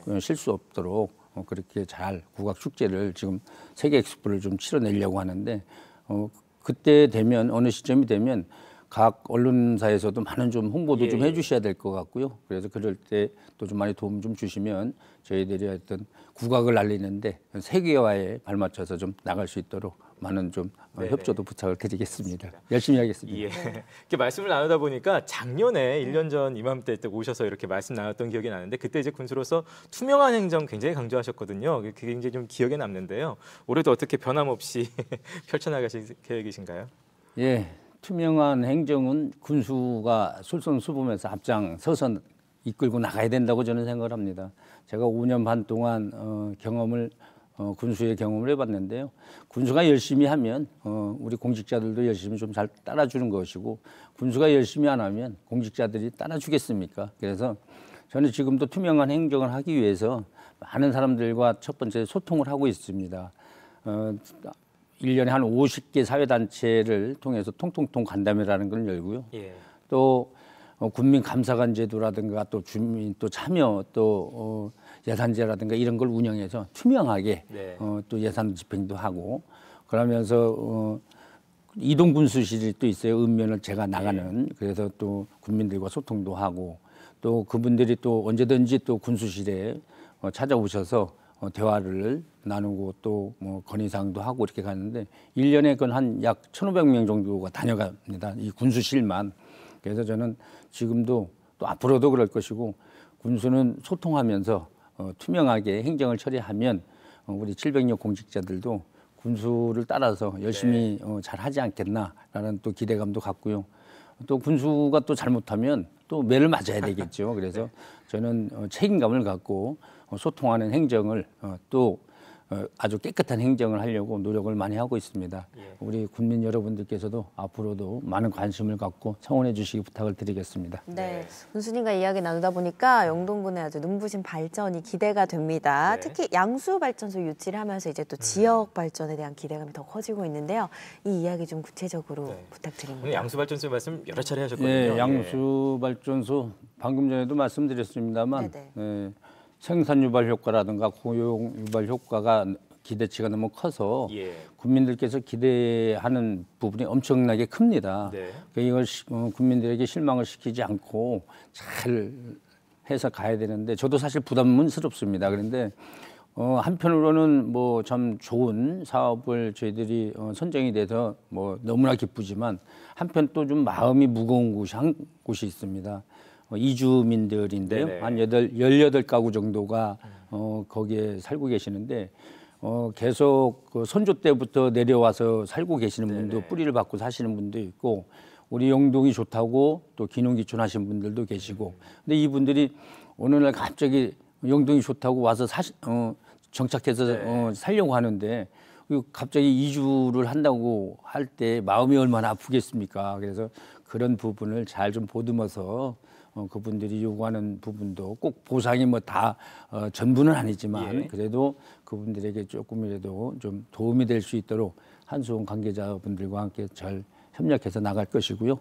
어, 실수 없도록 어, 그렇게 잘 국악 축제를 지금 세계 엑스포를 좀 치러내려고 하는데 어, 그때 되면 어느 시점이 되면 각 언론사에서도 많은 좀 홍보도 예, 좀 예. 해주셔야 될 것 같고요. 그래서 그럴 때 또 좀 많이 도움 좀 주시면 저희들이 어떤 국악을 알리는데 세계화에 발맞춰서 좀 나갈 수 있도록 많은 좀 어, 네네. 협조도 부탁을 드리겠습니다. 열심히 하겠습니다. 예. 이렇게 말씀을 나누다 보니까 작년에 1년 전 이맘때 때 오셔서 이렇게 말씀 나눴던 기억이 나는데 그때 이제 군수로서 투명한 행정 굉장히 강조하셨거든요. 그게 굉장히 좀 기억에 남는데요. 올해도 어떻게 변함없이 펼쳐나가실 계획이신가요? 예, 투명한 행정은 군수가 솔선수범해서 앞장서서 이끌고 나가야 된다고 저는 생각을 합니다. 제가 5년 반 동안 어, 경험을 어, 군수의 경험을 해봤는데요. 군수가 열심히 하면 어, 우리 공직자들도 열심히 좀 잘 따라주는 것이고 군수가 열심히 안 하면 공직자들이 따라주겠습니까? 그래서 저는 지금도 투명한 행정을 하기 위해서 많은 사람들과 첫 번째 소통을 하고 있습니다. 어, 1년에 한 50개 사회단체를 통해서 통통통 간담회라는 걸 열고요. 예. 또 어, 국민 감사관 제도라든가 또 주민 또 참여 또 어, 예산제라든가 이런 걸 운영해서 투명하게 네. 어, 또 예산 집행도 하고 그러면서 어, 이동 군수실이 또 있어요. 읍면을 제가 나가는 그래서 또 국민들과 소통도 하고 또 그분들이 또 언제든지 또 군수실에 어, 찾아오셔서 어, 대화를 나누고 또 뭐 건의사항도 하고 이렇게 가는데 일년에 그건 한약 1,500명 정도가 다녀갑니다. 이 군수실만. 그래서 저는 지금도 또 앞으로도 그럴 것이고 군수는 소통하면서 어, 투명하게 행정을 처리하면 어, 우리 700여 공직자들도 군수를 따라서 열심히 어, 잘 하지 않겠나라는 또 기대감도 갖고요. 또 군수가 또 잘못하면 또 매를 맞아야 되겠죠. 그래서 저는 어, 책임감을 갖고 어, 소통하는 행정을 어, 또 어, 아주 깨끗한 행정을 하려고 노력을 많이 하고 있습니다. 우리 국민 여러분들께서도 앞으로도 많은 관심을 갖고 청원해 주시기 부탁을 드리겠습니다. 네, 군수님과 이야기 나누다 보니까 영동군의 아주 눈부신 발전이 기대가 됩니다. 네. 특히 양수 발전소 유치를 하면서 이제 또 지역 발전에 대한 기대감이 더 커지고 있는데요. 이 이야기 좀 구체적으로 부탁드립니다. 오늘 양수 발전소 말씀 여러 차례 하셨거든요. 예, 예. 양수 발전소 방금 전에도 말씀드렸습니다만 네네. 예, 생산 유발 효과라든가 고용 유발 효과가 기대치가 너무 커서 예. 국민들께서 기대하는 부분이 엄청나게 큽니다. 네. 그러니까 이걸 시- 어, 국민들에게 실망을 시키지 않고 잘 해서 가야 되는데 저도 사실 부담스럽습니다. 그런데 어, 한편으로는 뭐 참 좋은 사업을 저희들이 어, 선정이 돼서 뭐 너무나 기쁘지만 한편 또 좀 마음이 무거운 곳이 한 곳이 있습니다. 어, 이주민들인데요. 네네. 한 여덟 열여덟 가구 정도가 어, 거기에 살고 계시는데 어, 계속 그 선조 때부터 내려와서 살고 계시는 분도 뿌리를 받고 사시는 분도 있고 우리 영동이 좋다고 또 기농기촌 하신 분들도 계시고 근데 이분들이 어느 날 갑자기 영동이 좋다고 와서 사시, 어, 정착해서 어, 살려고 하는데 그 갑자기 이주를 한다고 할 때 마음이 얼마나 아프겠습니까? 그래서 그런 부분을 잘 좀 보듬어서 어, 그분들이 요구하는 부분도 꼭 보상이 뭐 다 어, 전부는 아니지만 예. 그래도 그분들에게 조금이라도 좀 도움이 될 수 있도록 한수원 관계자분들과 함께 잘 협력해서 나갈 것이고요.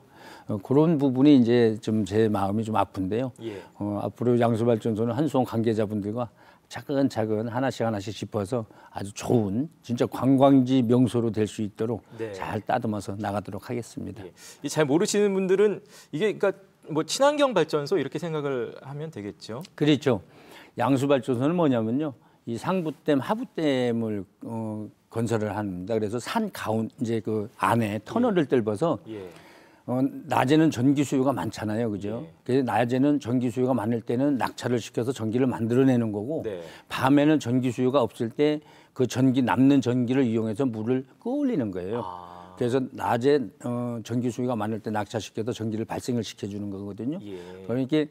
어, 그런 부분이 이제 좀 제 마음이 좀 아픈데요. 예. 어, 앞으로 양수발전소는 한수원 관계자분들과 차근차근 하나씩 하나씩 짚어서 아주 좋은 진짜 관광지 명소로 될 수 있도록 네. 잘 따듬어서 나가도록 하겠습니다. 이잘 모르시는 분들은 이게 그러니까 뭐 친환경 발전소 이렇게 생각을 하면 되겠죠. 그렇죠. 양수 발전소는 뭐냐면요. 이 상부댐, 하부댐을 어, 건설을 합니다. 그래서 산 가운 이제 그 안에 터널을 뚫어서 예. 어, 낮에는 전기 수요가 많잖아요, 그죠? 그래서 낮에는 전기 수요가 많을 때는 낙차를 시켜서 전기를 만들어내는 거고, 네. 밤에는 전기 수요가 없을 때 그 전기 남는 전기를 이용해서 물을 끌어올리는 거예요. 아. 그래서 낮에 어, 전기 수요가 많을 때 낙차시켜서 전기를 발생을 시켜주는 거거든요. 예. 그러니까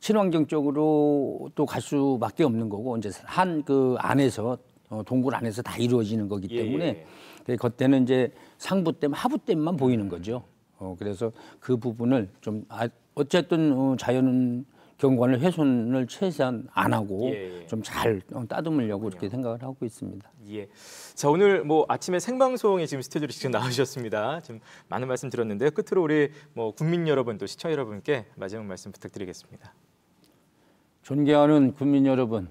친환경적으로 또 갈 수밖에 없는 거고 이제 한 그 안에서 어, 동굴 안에서 다 이루어지는 거기 예, 때문에 그 겉에는 이제 상부댐, 하부댐만 보이는 거죠. 어, 그래서 그 부분을 좀 아, 어쨌든 어, 자연 경관을 훼손을 최대한 안 하고 예, 예. 좀잘 따듬으려고 이렇게 생각을 하고 있습니다. 예. 자 오늘 뭐 아침에 생방송에 지금 스튜디오로 직접 나오셨습니다. 지금 많은 말씀 들었는데요. 끝으로 우리 뭐 국민 여러분 또 시청자 여러분께 마지막 말씀 부탁드리겠습니다. 존경하는 국민 여러분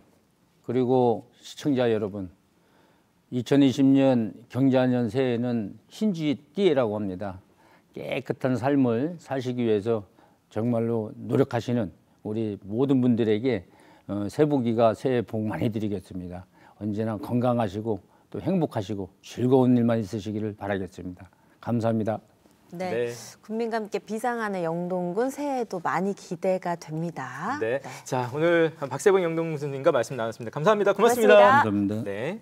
그리고 시청자 여러분 2020년 경자년 새해에는 신지띠해라고 합니다. 깨끗한 삶을 사시기 위해서 정말로 노력하시는 우리 모든 분들에게 어, 새복이가 새해 복 많이 드리겠습니다. 언제나 건강하시고 또 행복하시고 즐거운 일만 있으시기를 바라겠습니다. 감사합니다. 네. 네. 국민과 함께 비상하는 영동군 새해도 많이 기대가 됩니다. 네. 자 오늘 박세봉 영동 교수님과 말씀 나눴습니다. 감사합니다. 고맙습니다. 고맙습니다. 감사합니다. 네.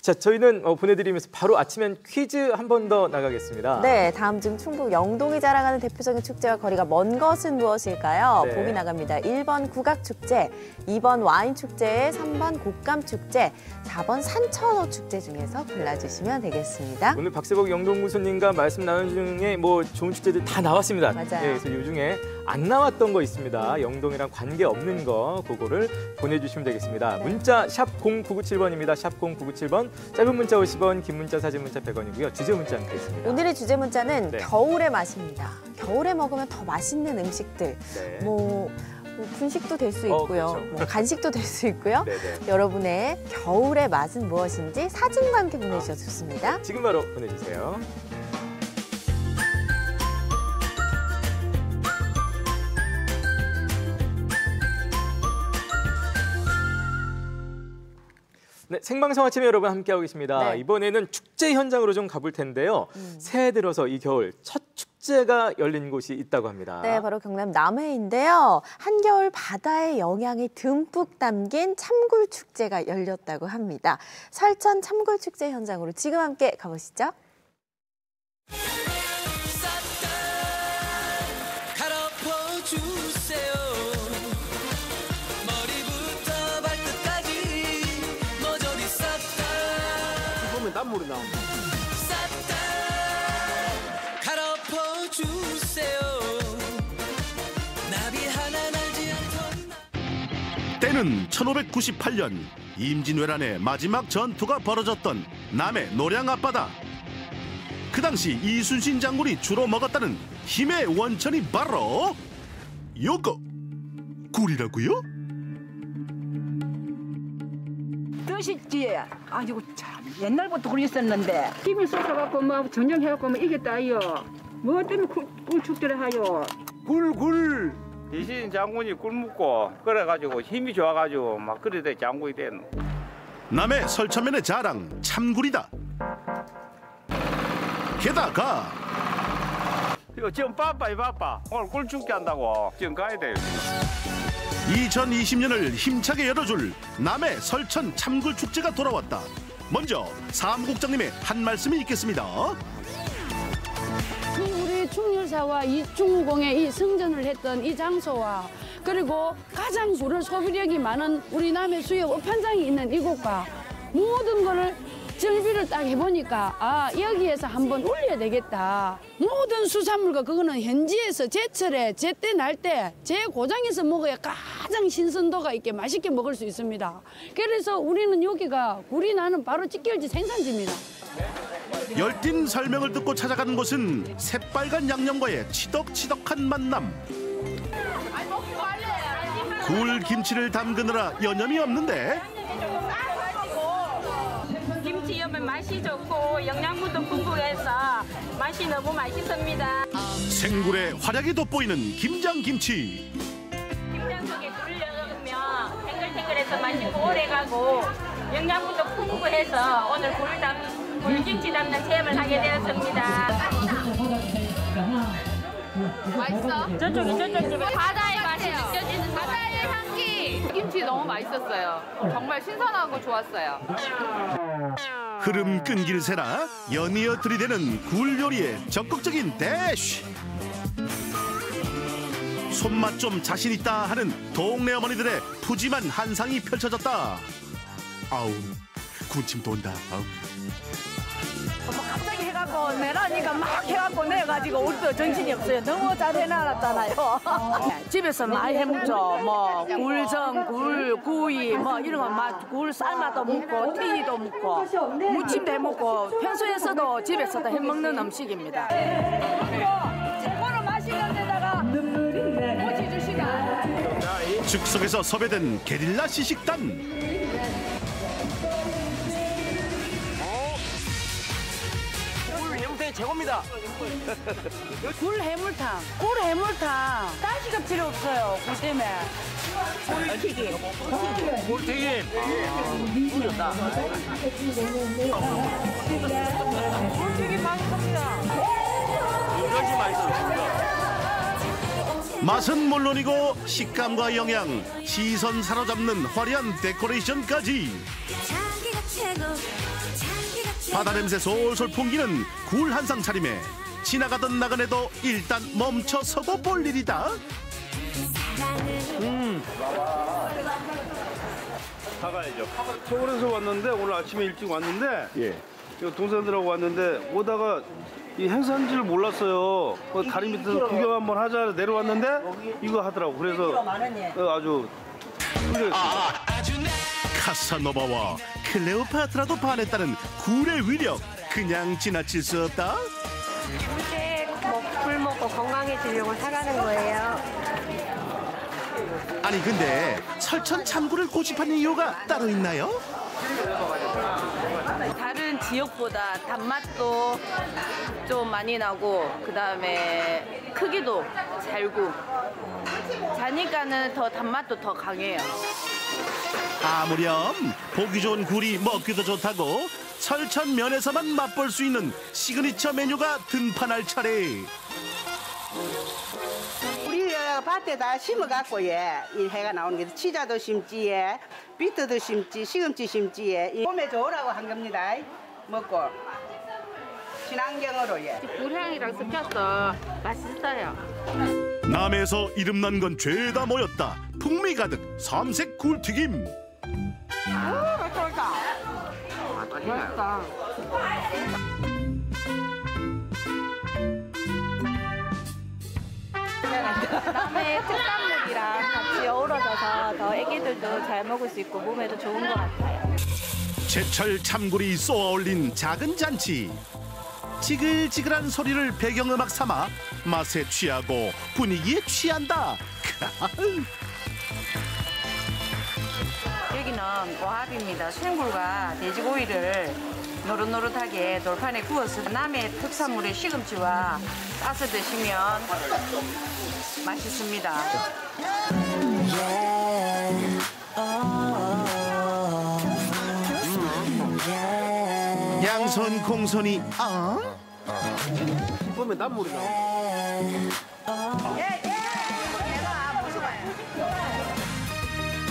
자 저희는 어, 보내드리면서 바로 아침엔 퀴즈 한 번 더 나가겠습니다. 네, 다음 중 충북 영동이 자랑하는 대표적인 축제와 거리가 먼 것은 무엇일까요? 네. 보기 나갑니다. 1번 국악축제, 2번 와인축제, 3번 곡감축제, 4번 산천어 축제 중에서 골라주시면 되겠습니다. 오늘 박세복 영동 교수님과 말씀 나눈 중에 뭐 좋은 축제들 다 나왔습니다. 맞아요. 예, 그래서 요 중에 안 나왔던 거 있습니다. 영동이랑 관계 없는 거 그거를 보내주시면 되겠습니다. 문자 샵 0997번입니다. 샵 0997번 짧은 문자 50원, 긴 문자 사진 문자 100원이고요. 주제 문자 함께 있습니다. 오늘의 주제 문자는 네. 겨울의 맛입니다. 겨울에 먹으면 더 맛있는 음식들. 네. 뭐, 뭐 분식도 될수 어, 있고요. 그렇죠. 뭐 간식도 될 수 있고요. 네네. 여러분의 겨울의 맛은 무엇인지 사진과 함께 보내주셔도 좋습니다. 지금 바로 보내주세요. 네, 생방송 아침에 여러분 함께하고 계십니다. 네. 이번에는 축제 현장으로 좀 가볼 텐데요. 음. 새해 들어서 이 겨울 첫 축제가 열린 곳이 있다고 합니다. 네, 바로 경남 남해인데요. 한겨울 바다의 영향이 듬뿍 담긴 참굴 축제가 열렸다고 합니다. 설천 참굴 축제 현장으로 지금 함께 가보시죠. 하나 날지 않던 때는 1598년 임진왜란의 마지막 전투가 벌어졌던 남해 노량 앞바다. 그 당시 이순신 장군이 주로 먹었다는 힘의 원천이 바로 요거 굴이라고요? 뜻이지. 아이고 참 옛날부터 그랬었는데 힘이 쏟아갖고 뭐 전쟁해갖고 뭐 이겼다요. 뭐 때문에 굴, 굴 축제를 하요. 굴굴 이신 장군이 굴 먹고 그래가지고 힘이 좋아가지고 막 그래도 장군이 된 남해 설천면의 자랑 참굴이다. 게다가 지금 바빠 이 바빠 오늘 굴 축제 한다고 지금 가야 돼요 2020년을 힘차게 열어줄 남해 설천 참굴 축제가 돌아왔다. 먼저 사무국장님의 한 말씀이 있겠습니다. 이 우리 충렬사와 이 중공의 이 승전을 했던 이 장소와 그리고 가장 굴을 소비력이 많은 우리 남해 수협 업판장이 있는 이곳과 모든 거를 정비를 딱 해보니까 아 여기에서 한번 올려야 되겠다. 모든 수산물과 그거는 현지에서 제철에 제때 날 때 제 고장에서 먹어야 가장 신선도가 있게 맛있게 먹을 수 있습니다. 그래서 우리는 여기가 굴이 나는 바로 찌개지 생산지입니다. 열띤 설명을 듣고 찾아가는 곳은 새빨간 양념과의 치덕치덕한 만남. 굴 김치를 담그느라 여념이 없는데 여면 맛이 좋고 영양분도 풍부해서 맛이 너무 맛있습니다. 생굴에 활약이 돋보이는 김장김치. 김장 속에 굴을 넣으면 탱글탱글해서 맛이 오래가고 영양분도 풍부해서 오늘 굴 담 굴김치 담는 체험을 하게 되었습니다. 맛있어? 저쪽이 저쪽 집에 바다의 맛이 느껴지는 바다의 향기. 김치 너무 맛있었어요. 정말 신선하고 좋았어요. 흐름 끈길 새라 연이어 들이대는 굴 요리의 적극적인 대쉬. 손맛 좀 자신 있다 하는 동네 어머니들의 푸짐한 한상이 펼쳐졌다. 아우 군침 돈다. 아우. 해갖고 내라니까 막 해갖고 내가지고 우리도 정신이 없어요. 너무 잘 해놔놨잖아요. 집에서 많이 해먹죠. 뭐 굴전, 굴, 구이 뭐 이런 거막굴 삶아도 먹고 튀기도 먹고 무침도 해먹고 평소에서도 집에서도 해먹는 음식입니다. 최고로 맛있는 데다가 꼬치 주시가. 즉석에서 섭외된 게릴라 시식단 최고입니다. 굴 해물탕, 굴 해물탕. 가시가 필요 없어요. 굴 때문에. 굴튀김. 굴튀김. 굴이었다. 굴튀김 맛있습니다. 이것이 맛있어요. 맛은 물론이고 식감과 영양 시선 사로잡는 화려한 데코레이션까지 바다 냄새 솔솔 풍기는 굴 한 상 차림에 지나가던 나그네도 일단 멈춰 서고 볼 일이다 음. 사가야죠. 서울에서 왔는데 오늘 아침에 일찍 왔는데 이 동생들하고 왔는데 오다가 이 행사인지를 몰랐어요. 그 다리 밑에서 구경 한번 하자 내려왔는데 이거 하더라고. 그래서 어, 아주 훌륭했습니다. 카사노바와 클레오파트라도 반했다는 굴의 위력 그냥 지나칠 수 없다 이제 뭐굴 먹고 건강해지려고 사가는 거예요. 아니 근데 설천 참굴을 고집하는 이유가 따로 있나요? 지역보다 단맛도 좀 많이 나고 그 다음에 크기도 잘고 자니까는 더 단맛도 더 강해요. 아무렴 보기 좋은 굴이 먹기도 좋다고 설천 면에서만 맛볼 수 있는 시그니처 메뉴가 등판할 차례 우리 밭에다 심어갖고 예, 이 해가 나오는 게 치자도 심지, 예, 비트도 심지, 시금치 심지, 예, 이 몸에 좋으라고 한 겁니다. 먹고 친환경으로 예. 굴향이랑 섞여서 맛있어요. 남해에서 이름난 건 죄다 모였다 풍미 가득 삼색 굴튀김 오, 맛있다. 맛있다. 남의 특산물이랑 같이 어우러져서 더 애기들도 잘 먹을 수 있고 몸에도 좋은 것 같아요. 제철 참굴이 쏘아올린 작은 잔치 지글지글한 소리를 배경음악 삼아 맛에 취하고 분위기에 취한다 여기는 오합입니다. 생굴과 돼지고기를 노릇노릇하게 돌판에 구워서 남의 특산물의 시금치와 싸서 드시면 맛있습니다. 양손 공손이 아? 보면 단물이 나와.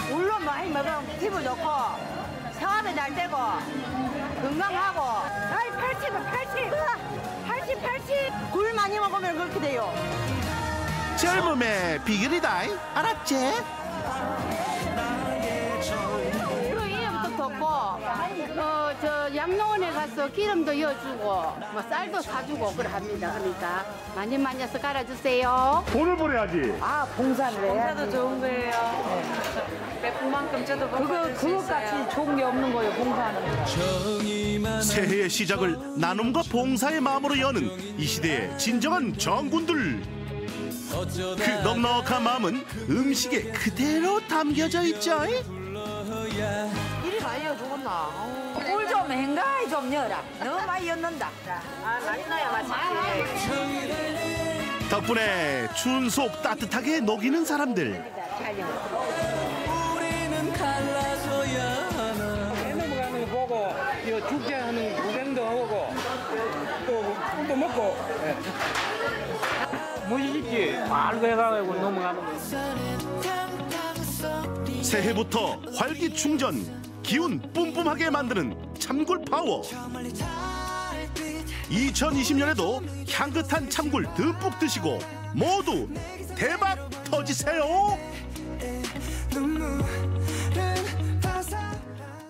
물론 많이 먹으면 피부 좋고 사업이 잘 되고 건강하고. 나이 80은 80 80 80 굴 많이 먹으면 그렇게 돼요. 젊음의 비결이다. 알았지? 덥고, 어, 저 양로원에 가서 기름도 이어주고, 뭐 쌀도 사주고 그래 합니다. 그러니까 많이 많이 해서 갈아주세요. 돈을 벌어야지 아 봉사를 해야지 봉사도 좋은 거예요. 베푼 만큼 저도 못 그거. 그것같이 좋은 게 없는 거예요, 봉사는. 새해의 시작을 나눔과 봉사의 마음으로 여는 이 시대의 진정한 정군들 그 넉넉한 마음은 음식에 그대로 담겨져 있죠 꿀좀 행가이 좀 열어. 너무 많이 였는다. 아 넣어야 맛있지 덕분에 추운 속 따뜻하게 녹이는 사람들. 우리는 갈라서야 하나. 해 넘어가는 거 보고 이 축제하는 구경도 하고 또 꿀도 먹고. 무시짓지. 말고 해가지고 넘어가는 거. 새해부터 활기 충전 기운 뿜뿜하게 만드는 참굴 파워. 2020년에도 향긋한 참굴 듬뿍 드시고 모두 대박 터지세요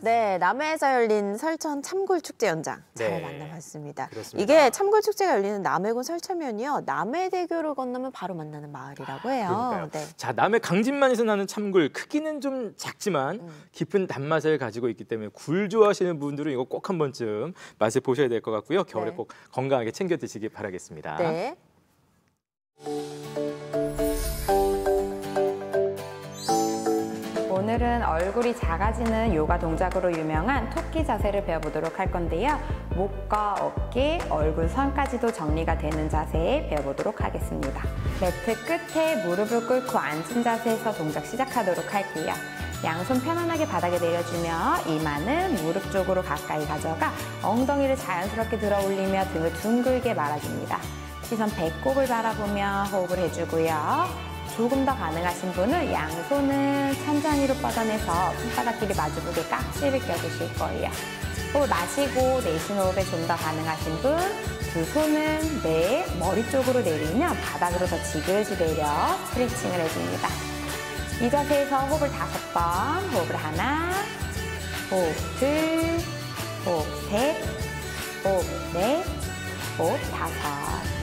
네, 남해에서 열린 설천 참골 축제 연장 잘 네. 만나봤습니다. 그렇습니다. 이게 참골 축제가 열리는 남해군 설천면이요. 남해대교를 건너면 바로 만나는 마을이라고 해요. 그러니까요. 네. 자, 남해 강진만에서 나는 참굴 크기는 좀 작지만 음. 깊은 단맛을 가지고 있기 때문에 굴 좋아하시는 분들은 이거 꼭 한 번쯤 맛을 보셔야 될 것 같고요. 겨울에 네. 꼭 건강하게 챙겨 드시기 바라겠습니다. 네. 오늘은 얼굴이 작아지는 요가 동작으로 유명한 토끼 자세를 배워보도록 할 건데요. 목과 어깨, 얼굴 선까지도 정리가 되는 자세 배워보도록 하겠습니다. 매트 끝에 무릎을 꿇고 앉은 자세에서 동작 시작하도록 할게요. 양손 편안하게 바닥에 내려주며 이마는 무릎 쪽으로 가까이 가져가 엉덩이를 자연스럽게 들어 올리며 등을 둥글게 말아줍니다. 시선 배꼽을 바라보며 호흡을 해주고요. 조금 더 가능하신 분은 양손은 천장 위로 뻗어내서 손바닥끼리 마주보게 깍지를 껴주실 거예요. 호흡 마시고 내쉬는 호흡에 좀 더 가능하신 분, 두 손은 내 머리 쪽으로 내리며 바닥으로 더 지그시 내려 스트레칭을 해줍니다. 이 자세에서 호흡을 다섯 번, 호흡을 하나, 호흡 둘, 호흡 셋, 호흡 넷, 호흡 다섯.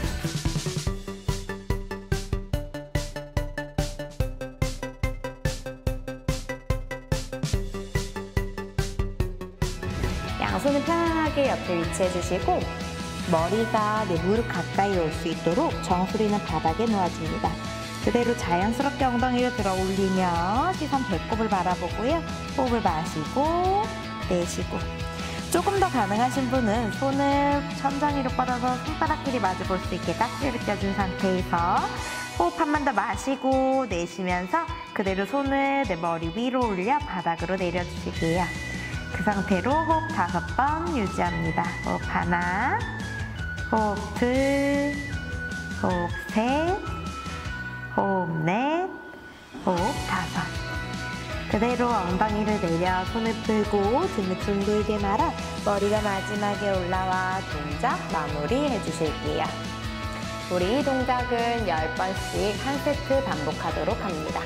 옆에 위치해 주시고 머리가 내 무릎 가까이 올 수 있도록 정수리는 바닥에 놓아줍니다. 그대로 자연스럽게 엉덩이를 들어 올리며 시선 배꼽을 바라보고요. 호흡을 마시고 내쉬고 조금 더 가능하신 분은 손을 천장 위로 뻗어서 손바닥끼리 마주 볼 수 있게 깍지를 껴준 상태에서 호흡 한 번 더 마시고 내쉬면서 그대로 손을 내 머리 위로 올려 바닥으로 내려주실게요. 그 상태로 호흡 다섯 번 유지합니다. 호흡 하나, 호흡 둘, 호흡 셋, 호흡 넷, 호흡 다섯. 그대로 엉덩이를 내려 손을 풀고 등을 둥글게 말아 머리가 마지막에 올라와 동작 마무리 해주실게요. 우리 이 동작은 10번씩 한 세트 반복하도록 합니다.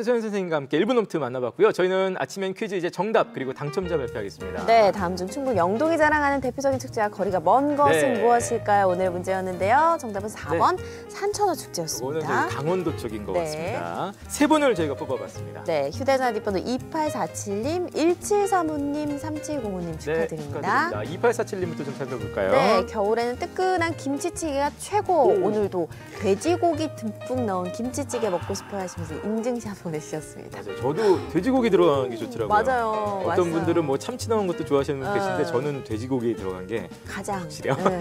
네, 표소연 선생님과 함께 1분 홈트 만나봤고요. 저희는 아침엔 퀴즈 이제 정답 그리고 당첨자 발표하겠습니다. 네, 다음 중 충북 영동이 자랑하는 대표적인 축제와 거리가 먼 것은 네. 무엇일까요? 오늘 문제였는데요. 정답은 4번 산천어 축제였습니다. 저희 강원도 쪽인 것 네. 같습니다. 세 분을 저희가 뽑아봤습니다. 네, 휴대전화 뒷번호 2847님, 1735님, 3705님 축하드립니다. 네, 축하드립니다. 2847님부터 좀 살펴볼까요? 네, 겨울에는 뜨끈한 김치찌개가 최고. 오늘도 돼지고기 듬뿍 넣은 김치찌개 먹고 싶어 하시면서 인증샷 보내주셨습니다. 맞아요. 저도 돼지고기 들어가는 게 좋더라고요. 맞아요. 어떤 맛있어요. 분들은 뭐 참치 넣은 것도 좋아하시는 분 어. 계신데 저는 돼지고기 들어간 게 가장 확실해요. 네,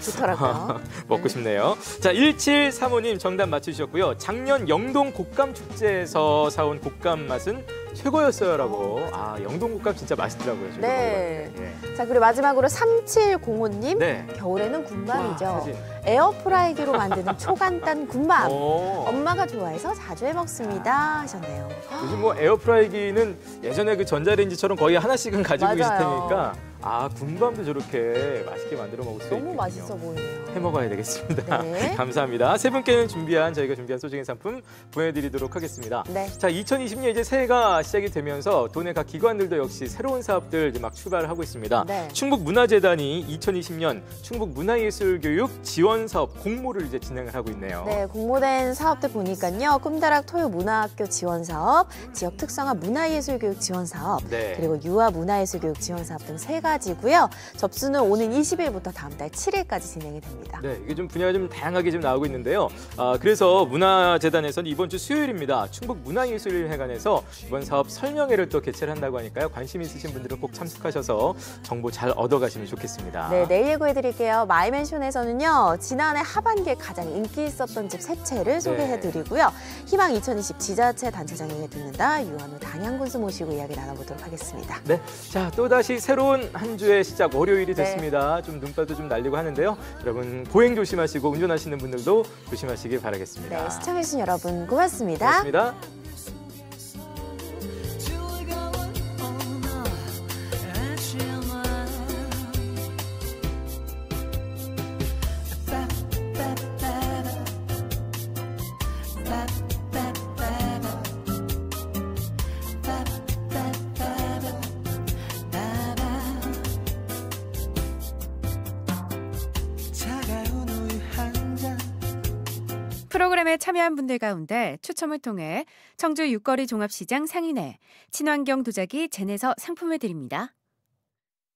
좋더라고요. 먹고 싶네요. 자, 1735님 정답 맞추셨고요. 작년 영동 곶감 축제에서 사온 곶감 맛은 최고였어요라고. 아, 영동 곶감 진짜 맛있더라고요. 네. 예. 자, 그리고 마지막으로 3705님. 네. 겨울에는 군밤이죠. 와. 에어프라이기로 만드는 초간단 군밤. 오. 엄마가 좋아해서 자주 해 먹습니다 하셨네요. 요즘 뭐 에어프라이기는 예전에 그 전자레인지처럼 거의 하나씩은 가지고 계실 맞아요. 테니까 아 군밤도 저렇게 맛있게 만들어 먹을 수 너무 있군요. 맛있어 보이네요. 해 먹어야 되겠습니다. 네. 감사합니다. 세 분께는 준비한 저희가 준비한 소정의 상품 보내드리도록 하겠습니다. 네. 자, 2020년 이제 새해가 시작이 되면서 도내 각 기관들도 역시 새로운 사업들 이제 막 출발을 하고 있습니다. 네. 충북문화재단이 2020년 충북문화예술교육 지원 사업 공모를 이제 진행을 하고 있네요. 네, 공모된 사업들 보니까요. 꿈다락 토요문화학교 지원 사업, 지역 특성화 문화예술교육 지원 사업, 네. 그리고 유아 문화예술교육 지원 사업 등 세가 지고요. 접수는 오는 20일부터 다음 달 7일까지 진행이 됩니다. 네, 이게 좀 분야가 좀 다양하게 좀 나오고 있는데요. 아, 그래서 문화재단에서는 이번 주 수요일입니다. 충북 문화예술회관에서 이번 사업 설명회를 또 개최를 한다고 하니까요. 관심 있으신 분들은 꼭 참석하셔서 정보 잘 얻어가시면 좋겠습니다. 네, 내일 예고해드릴게요. 마이맨션에서는요, 지난해 하반기에 가장 인기 있었던 집 세 채를 소개해드리고요. 희망 2020 지자체 단체장에게 듣는다 유한우 단양군수 모시고 이야기 나눠보도록 하겠습니다. 네, 자 또다시 새로운 한 주의 시작 월요일이 네. 됐습니다. 좀 눈발도 좀 날리고 하는데요. 여러분 보행 조심하시고 운전하시는 분들도 조심하시길 바라겠습니다. 네, 시청해주신 여러분 고맙습니다. 고맙습니다. 참여한 분들 가운데 추첨을 통해 청주 육거리 종합시장 상인회 친환경 도자기 젠에서 상품을 드립니다.